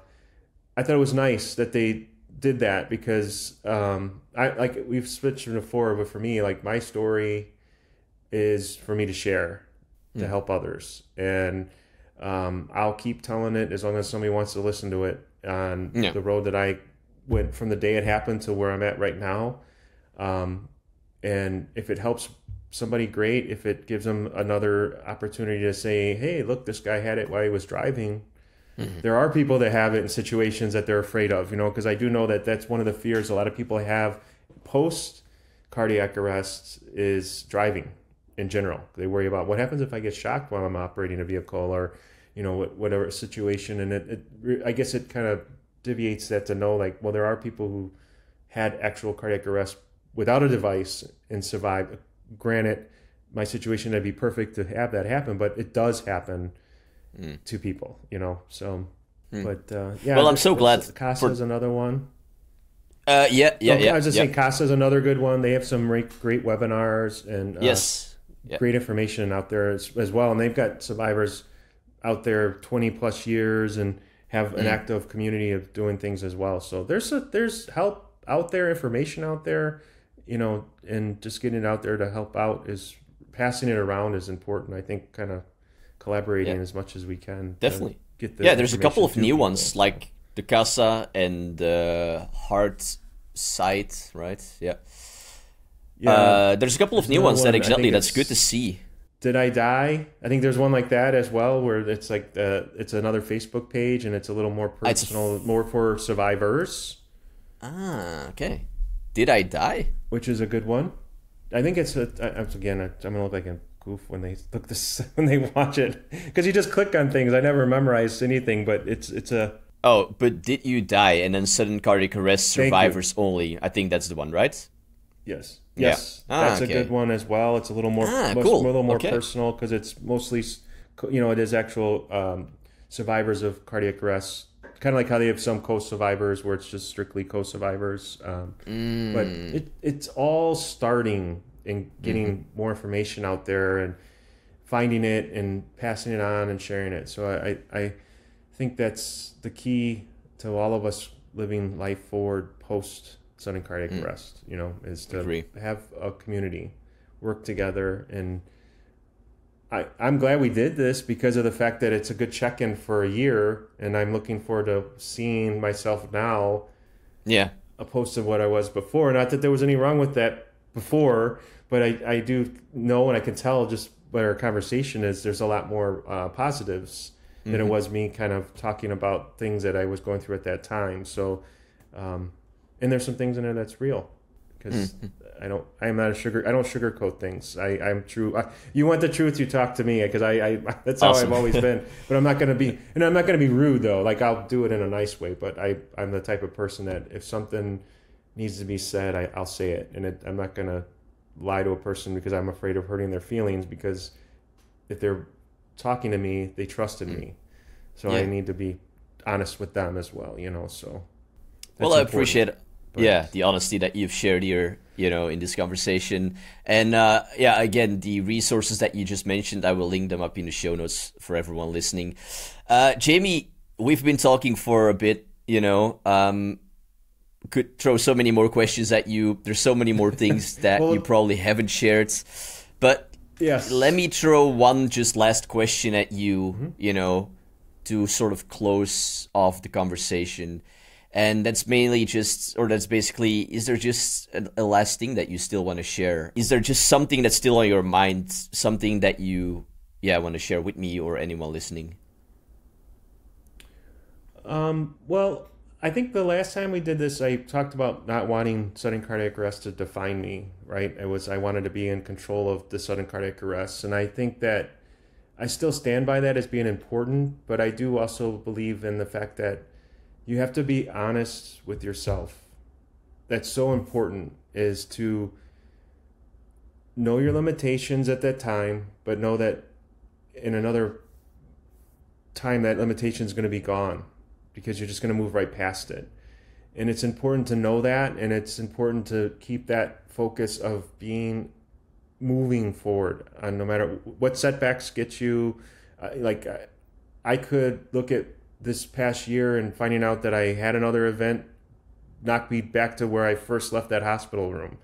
i thought it was nice that they did that because um i like we've switched from before but for me like my story is for me to share to help others. And um, I'll keep telling it as long as somebody wants to listen to it on Yeah. the road that I went from the day it happened to where I'm at right now. Um, and if it helps somebody, great. If it gives them another opportunity to say, "Hey, look, this guy had it while he was driving," there are people that have it in situations that they're afraid of. You know, because I do know that that's one of the fears a lot of people have post cardiac arrest is driving in general. They worry about what happens if I get shocked while I'm operating a vehicle or, you know, what- whatever situation. And it, it I guess it kind of deviates that to know like, well, there are people who had actual cardiac arrest without a device and survived. Granted, my situation would be perfect to have that happen, but it does happen to people, you know. So, but uh, yeah. Well, I'm so glad Casa for- is another one. Uh, yeah, yeah, Oh, yeah. I was just yeah. saying, is another good one. They have some great, great webinars and uh, Yes. Yeah. great information out there as, as well. And they've got survivors out there 20 plus years and have Mm. an active community of doing things as well. So there's a, there's help out there, information out there, you know, and just getting it out there to help out is passing it around is important. I think kind of collaborating Yeah. as much as we can. Definitely. Get the yeah, there's a couple of new people. ones like the Casa and the Heart Site, right? Yeah. Yeah. Uh, there's a couple of There's new ones that one, I exactly that's good to see. Did I die? I think there's one like that as well, where it's like uh, it's another Facebook page and it's a little more personal, more for survivors. Ah, okay. Did I die? Which is a good one. I think it's a, again. I'm gonna look like a goof when they *laughs* look this when they watch it because you just click on things. I never memorized anything, but it's it's a. Oh, but did you die and then sudden cardiac arrest survivors only? I think that's the one, right? Yes. Yes, yeah. ah, that's okay. a good one as well. It's a little more, ah, cool. a little more okay. personal because it's mostly, you know, it is actual um, survivors of cardiac arrest. Kind of like how they have some co-survivors where it's just strictly co-survivors. Um, mm. But it, it's all starting and getting mm-hmm. more information out there and finding it and passing it on and sharing it. So I, I think that's the key to all of us living life forward post sudden cardiac mm. arrest. You know, is to Agree. have a community work together and. I, I'm glad we did this because of the fact that it's a good check in for a year, and I'm looking forward to seeing myself now. Yeah. Opposed to what I was before. Not that there was any wrong with that before, but I, I do know and I can tell just by our conversation is there's a lot more uh, positives mm-hmm. than it mm-hmm. was me kind of talking about things that I was going through at that time. So, um, and there's some things in there that's real because mm-hmm. I don't I'm not a sugar I don't sugarcoat things. I I'm true. I, you want the truth, you talk to me because I, I *laughs* that's how awesome. I've always been. *laughs* But I'm not gonna be and I'm not gonna be rude though. Like I'll do it in a nice way. But I I'm the type of person that if something needs to be said, I, I'll say it, and it, I'm not gonna lie to a person because I'm afraid of hurting their feelings because if they're talking to me, they trusted mm. me. So yeah. I need to be honest with them as well, you know. So Well, I appreciate but, yeah, the honesty that you've shared here, you know, in this conversation. And uh, yeah, again, the resources that you just mentioned, I will link them up in the show notes for everyone listening. Uh, Jamey, we've been talking for a bit, you know. Um, could throw so many more questions at you. There's so many more things *laughs* that well, you probably haven't shared. But yes. let me throw one just last question at you, mm-hmm. you know, to sort of close off the conversation. And that's mainly just, or that's basically, is there just a, last thing that you still want to share? Is there just something that's still on your mind, something that you, yeah, want to share with me or anyone listening? Um, well, I think the last time we did this, I talked about not wanting sudden cardiac arrest to define me, right? It was I wanted to be in control of the sudden cardiac arrest, and I think that I still stand by that as being important, but I do also believe in the fact that you have to be honest with yourself. That's so important is to know your limitations at that time, but know that in another time that limitation is going to be gone because you're just going to move right past it. And it's important to know that, and it's important to keep that focus of being moving forward. And no matter what setbacks get you, uh, like I could look at this past year and finding out that I had another event knock me back to where I first left that hospital room.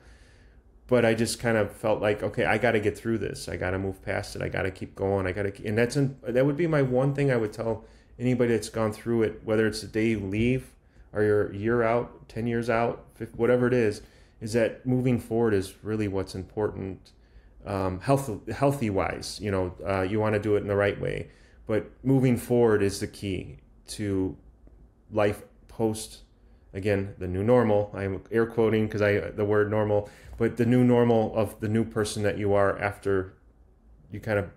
But I just kind of felt like, okay, I got to get through this. I got to move past it. I got to keep going. I got to, and that's in, that would be my one thing I would tell anybody that's gone through it, whether it's the day you leave or you're year out, 10 years out, whatever it is, is that moving forward is really what's important. Um, health, healthy wise, you know, uh, you want to do it in the right way, but moving forward is the key to life post again the new normal i'm air quoting because i the word normal but the new normal of the new person that you are after you kind of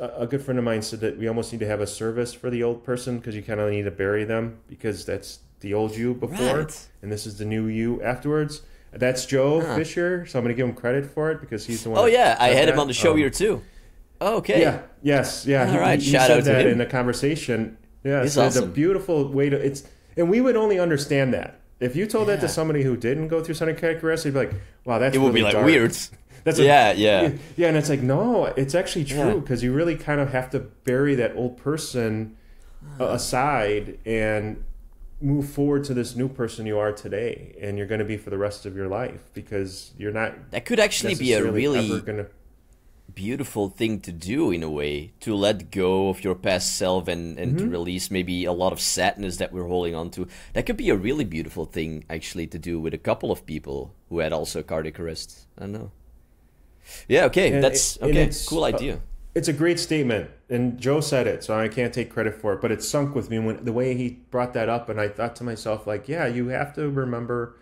a good friend of mine said that we almost need to have a service for the old person because you kind of need to bury them because that's the old you before, right. and this is the new you afterwards. That's Joe huh. Fisher, so I'm going to give him credit for it because he's the one. Oh yeah, I had that. him on the show um, here too. Oh, okay. Yeah. Yes. Yeah. All he, right. He, Shout said out that him. in a conversation. Yeah. It's, so awesome. it's a beautiful way to. It's and we would only understand that if you told yeah. that to somebody who didn't go through cardiac arrest. They'd be like, "Wow, that's it would really be like dark. weird." *laughs* That's a, yeah, yeah, *laughs* yeah, and it's like no, it's actually true because yeah. you really kind of have to bury that old person uh, aside and move forward to this new person you are today, and you're going to be for the rest of your life because you're not. That could actually be a really gonna... beautiful thing to do in a way to let go of your past self and and mm-hmm. to release maybe a lot of sadness that we're holding on to. That could be a really beautiful thing actually to do with a couple of people who had also cardiac arrest. I don't know. Yeah, okay, and, that's okay. Cool idea. Uh, it's a great statement, and Joe said it, so I can't take credit for it. But it sunk with me when the way he brought that up, and I thought to myself, like, yeah, you have to remember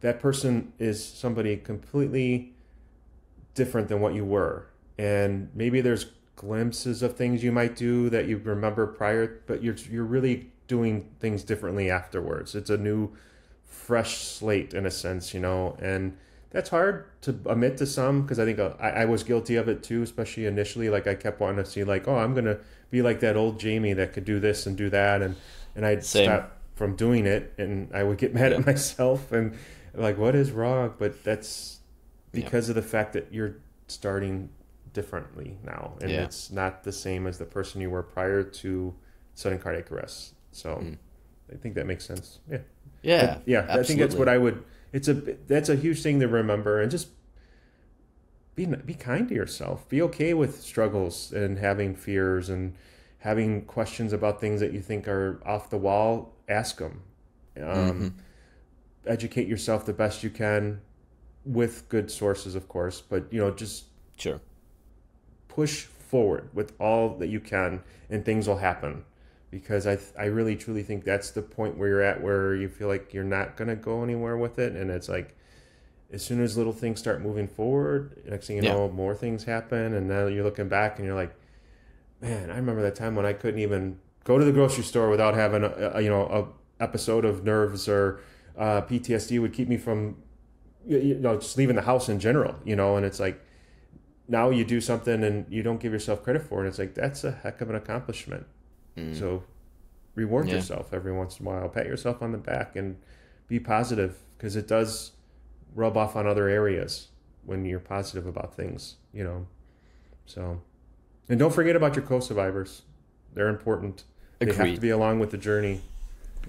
that person is somebody completely different than what you were, and maybe there's glimpses of things you might do that you remember prior, but you're you're really doing things differently afterwards. It's a new, fresh slate in a sense, you know, and that's hard to admit to some because I think uh, I, I, was guilty of it too, especially initially. Like I kept wanting to see like, oh, I'm gonna be like that old Jamey that could do this and do that, and and I'd Same. stop from doing it, and I would get *laughs* mad yeah. at myself and like, what is wrong? But that's because yeah. of the fact that you're starting differently now, and yeah. it's not the same as the person you were prior to sudden cardiac arrest. So mm. I think that makes sense. Yeah. Yeah. But, yeah. Absolutely. I think that's what I would it's a that's a huge thing to remember and just be be kind to yourself. Be okay with struggles and having fears and having questions about things that you think are off the wall. Ask them. Um, mm-hmm. Educate yourself the best you can with good sources, of course. But you know, just sure push forward with all that you can, and things will happen. Because I I really truly think that's the point where you're at where you feel like you're not gonna go anywhere with it, and it's like as soon as little things start moving forward, next thing you yeah. know, more things happen, and now you're looking back and you're like, man, I remember that time when I couldn't even go to the grocery store without having a, a you know a episode of nerves or uh, PTSD would keep me from you know just leaving the house in general, you know, and it's like now you do something and you don't give yourself credit for it. It's like that's a heck of an accomplishment Mm. So reward yeah. yourself every once in a while. Pat yourself on the back and be positive because it does rub off on other areas when you're positive about things, you know. So, and don't forget about your co-survivors. They're important. Agreed. They have to be along with the journey.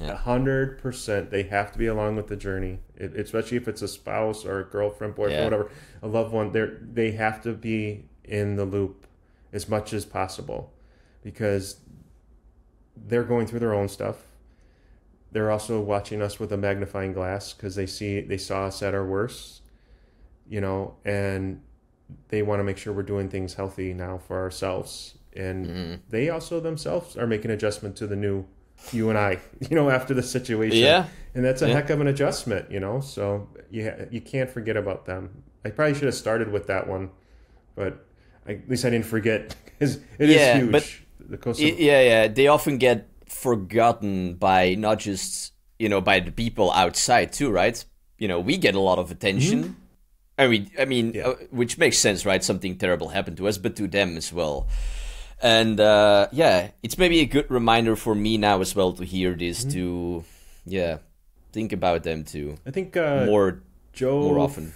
A hundred percent, they have to be along with the journey. It, especially if it's a spouse or a girlfriend, boyfriend, yeah. whatever, a loved one. They they have to be in the loop as much as possible because they're going through their own stuff. They're also watching us with a magnifying glass because they see they saw us at our worst, you know, and they want to make sure we're doing things healthy now for ourselves. And mm-hmm. they also themselves are making adjustment to the new you and I, *laughs* you know, after the situation. Yeah. And that's a yeah. heck of an adjustment, you know. So you you can't forget about them. I probably should have started with that one, but I, at least I didn't forget *laughs* because it yeah, is huge. But the cost. Of... Yeah, yeah. They often get forgotten by not just you know by the people outside too, right? You know, we get a lot of attention. Mm-hmm. I mean, I mean, yeah. uh, which makes sense, right? Something terrible happened to us, but to them as well. And uh, yeah, it's maybe a good reminder for me now as well to hear this. Mm-hmm. To yeah, think about them too. I think uh, more Joe more often.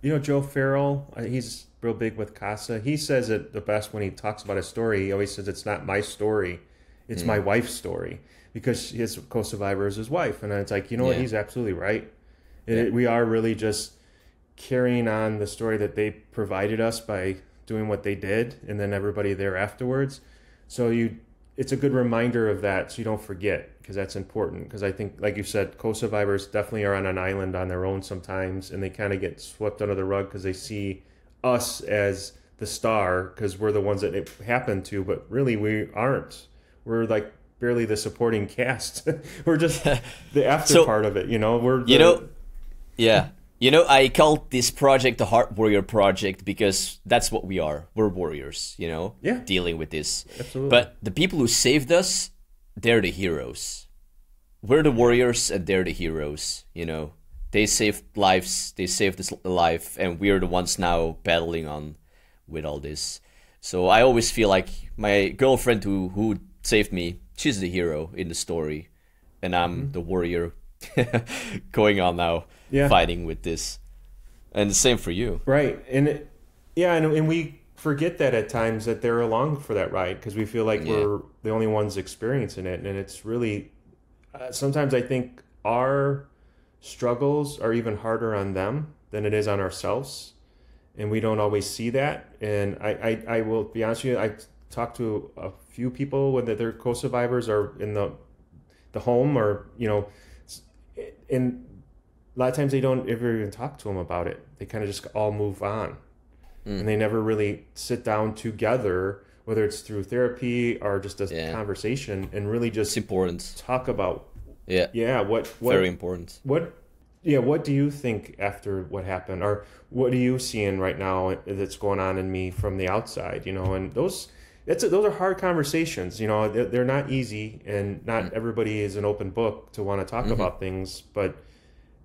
You know, Joe Farrell. Uh, he's real big with Casa. He says it the best when he talks about a story. He always says it's not my story, it's mm. my wife's story because his co-survivor is his wife, and it's like you know yeah. what? He's absolutely right. Yeah. We are really just carrying on the story that they provided us by doing what they did, and then everybody there afterwards. So you, it's a good reminder of that, so you don't forget because that's important. Because I think, like you said, co-survivors definitely are on an island on their own sometimes, and they kind of get swept under the rug because they see us as the star because we're the ones that it happened to, but really we aren't. We're like barely the supporting cast. *laughs* we're just *laughs* the after so, part of it, you know. We're the, you know, yeah. You know, I called this project the Heart Warrior Project because that's what we are. We're warriors, you know, yeah. dealing with this. Absolutely. But the people who saved us, they're the heroes. We're the warriors and they're the heroes, you know they saved lives, they saved this life, and we're the ones now battling on with all this. So I always feel like my girlfriend who who saved me, she's the hero in the story, and I'm mm-hmm. the warrior *laughs* going on now, yeah. fighting with this. And the same for you, right? And it, yeah, and, and we forget that at times that they're along for that ride because we feel like yeah. we're the only ones experiencing it, and it's really uh, sometimes I think our struggles are even harder on them than it is on ourselves. And we don't always see that. And I, I, I will be honest with you, I talked to a few people when their co-survivors are in the the home or, you know, and a lot of times they don't ever even talk to them about it. They kind of just all move on. mm. and they never really sit down together whether it's through therapy or just a Yeah. conversation and really just It's important. talk about Yeah. yeah what what Very important. what yeah what do you think after what happened or what are you seeing right now that's going on in me from the outside you know and those it's those are hard conversations you know they're, they're not easy and not everybody is an open book to want to talk about things but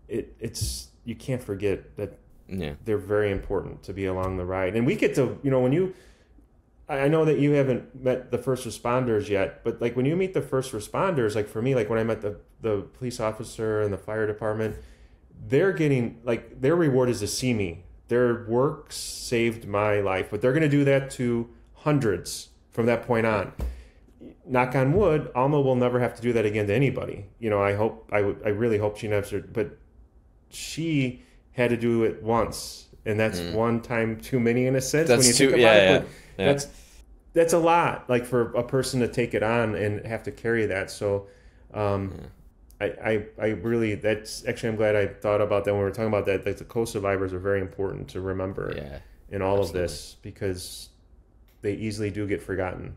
it it's you can't forget that Yeah. they're very important to be along the ride. And we get to, you know, when you, I know that you haven't met the first responders yet, but like when you meet the first responders, like for me, like when I met the, the police officer and the fire department, they're getting, like, their reward is to see me. Their work saved my life, but they're going to do that to hundreds from that point on. Knock on wood, Alma will never have to do that again to anybody. You know, I hope, I would, I really hope she never, but she had to do it once, and that's one time too many in a sense. Mm. That's when you too- think about yeah, it, yeah, yeah. that's that's a lot, like for a person to take it on and have to carry that. So, um, I, I I really that's actually I'm glad I thought about that when we were talking about that. Like the co-survivors are very important to remember Yeah. in all of this because they easily do get forgotten,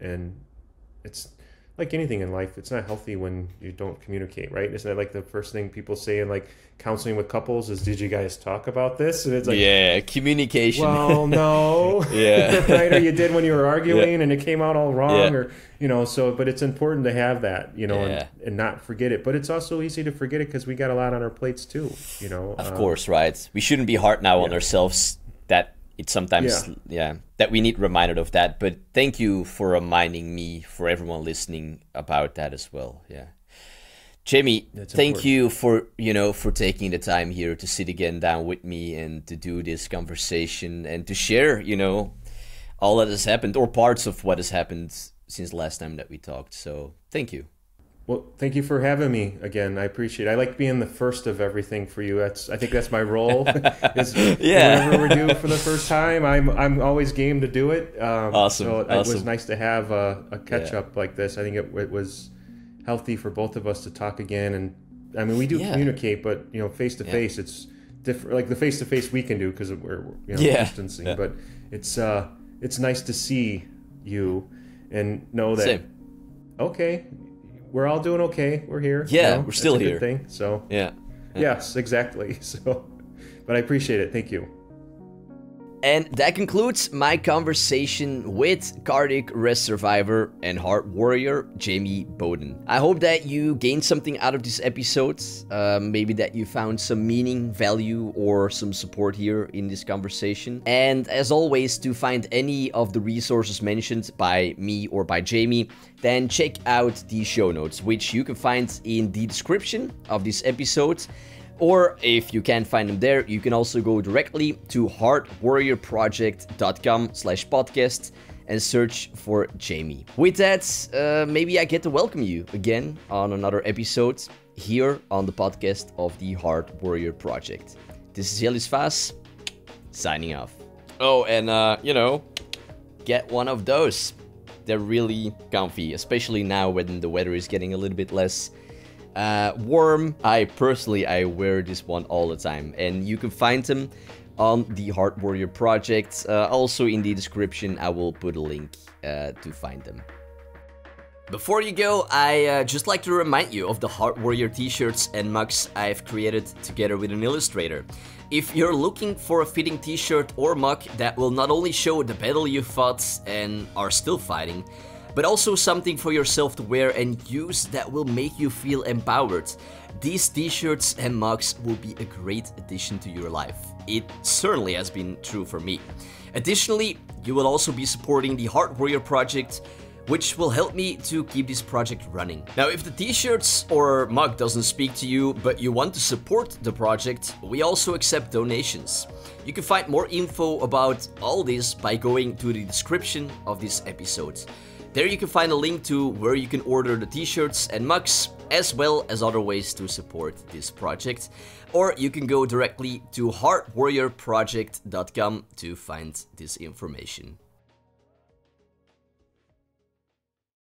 and it's like anything in life. It's not healthy when you don't communicate, right? Isn't that like the first thing people say in like counseling with couples is, "Did you guys talk about this?" And it's like, yeah. Communication. well, no, *laughs* Yeah. *laughs* right? Or you did when you were arguing and it came out all wrong, Yeah. or you know. So, but it's important to have that, you know, Yeah. and, and not forget it. But it's also easy to forget it because we got a lot on our plates too, you know. Of Um, course, right? We shouldn't be hard now on ourselves. That it's sometimes, yeah. that we need reminded of that. But thank you for reminding me, for everyone listening, about that as well. Yeah, Jamey, That's thank important. you for you know for taking the time here to sit again down with me and to do this conversation and to share, you know, all that has happened or parts of what has happened since last time that we talked. So thank you. Well, thank you for having me again. I appreciate. it. I like being the first of everything for you. That's I think that's my role. *laughs* *laughs* is Yeah. Whenever we do for the first time, I'm I'm always game to do it. Um, Awesome, So it was nice to have a, a catch Yeah. up like this. I think it, it was healthy for both of us to talk again. And I mean, we do Yeah. communicate, but you know, face to face, it's different. Like the face to face we can do because we're we're, you know, Yeah. distancing. But it's uh it's nice to see you and know that Same. okay, we're all doing okay. We're here. Yeah, know? we're still here. Thing. So Yeah. yes, exactly. *laughs* So, but I appreciate it. Thank you. And that concludes my conversation with cardiac arrest survivor and heart warrior Jamey Bowden. I hope that you gained something out of this episode. Um, maybe that you found some meaning, value, or some support here in this conversation. And as always, to find any of the resources mentioned by me or by Jamey, then check out the show notes, which you can find in the description of this episode. Or if you can't find them there, you can also go directly to heartwarriorproject.com slash podcast and search for Jamey. With that, uh, maybe I get to welcome you again on another episode here on the podcast of the Heart Warrior Project. This is Jellis Vaes, signing off. Oh, and uh, you know, get one of those. They're really comfy, especially now when the weather is getting a little bit less uh. I personally I wear this one all the time, and you can find them on the Heart Warrior Project. Uh, also in the description, I will put a link uh, to find them. Before you go, I uh, just like to remind you of the Heart Warrior t-shirts and mugs I've created together with an illustrator. If you're looking for a fitting t-shirt or mug that will not only show the battle you fought and are still fighting, but also something for yourself to wear and use that will make you feel empowered, these t-shirts and mugs will be a great addition to your life. It certainly has been true for me. Additionally, you will also be supporting the Heart Warrior Project which will help me to keep this project running. Now, if the t-shirts or mug doesn't speak to you, but you want to support the project, we also accept donations. You can find more info about all this by going to the description of this episode. There you can find a link to where you can order the t-shirts and mugs, as well as other ways to support this project. Or you can go directly to heartwarriorproject.com to find this information.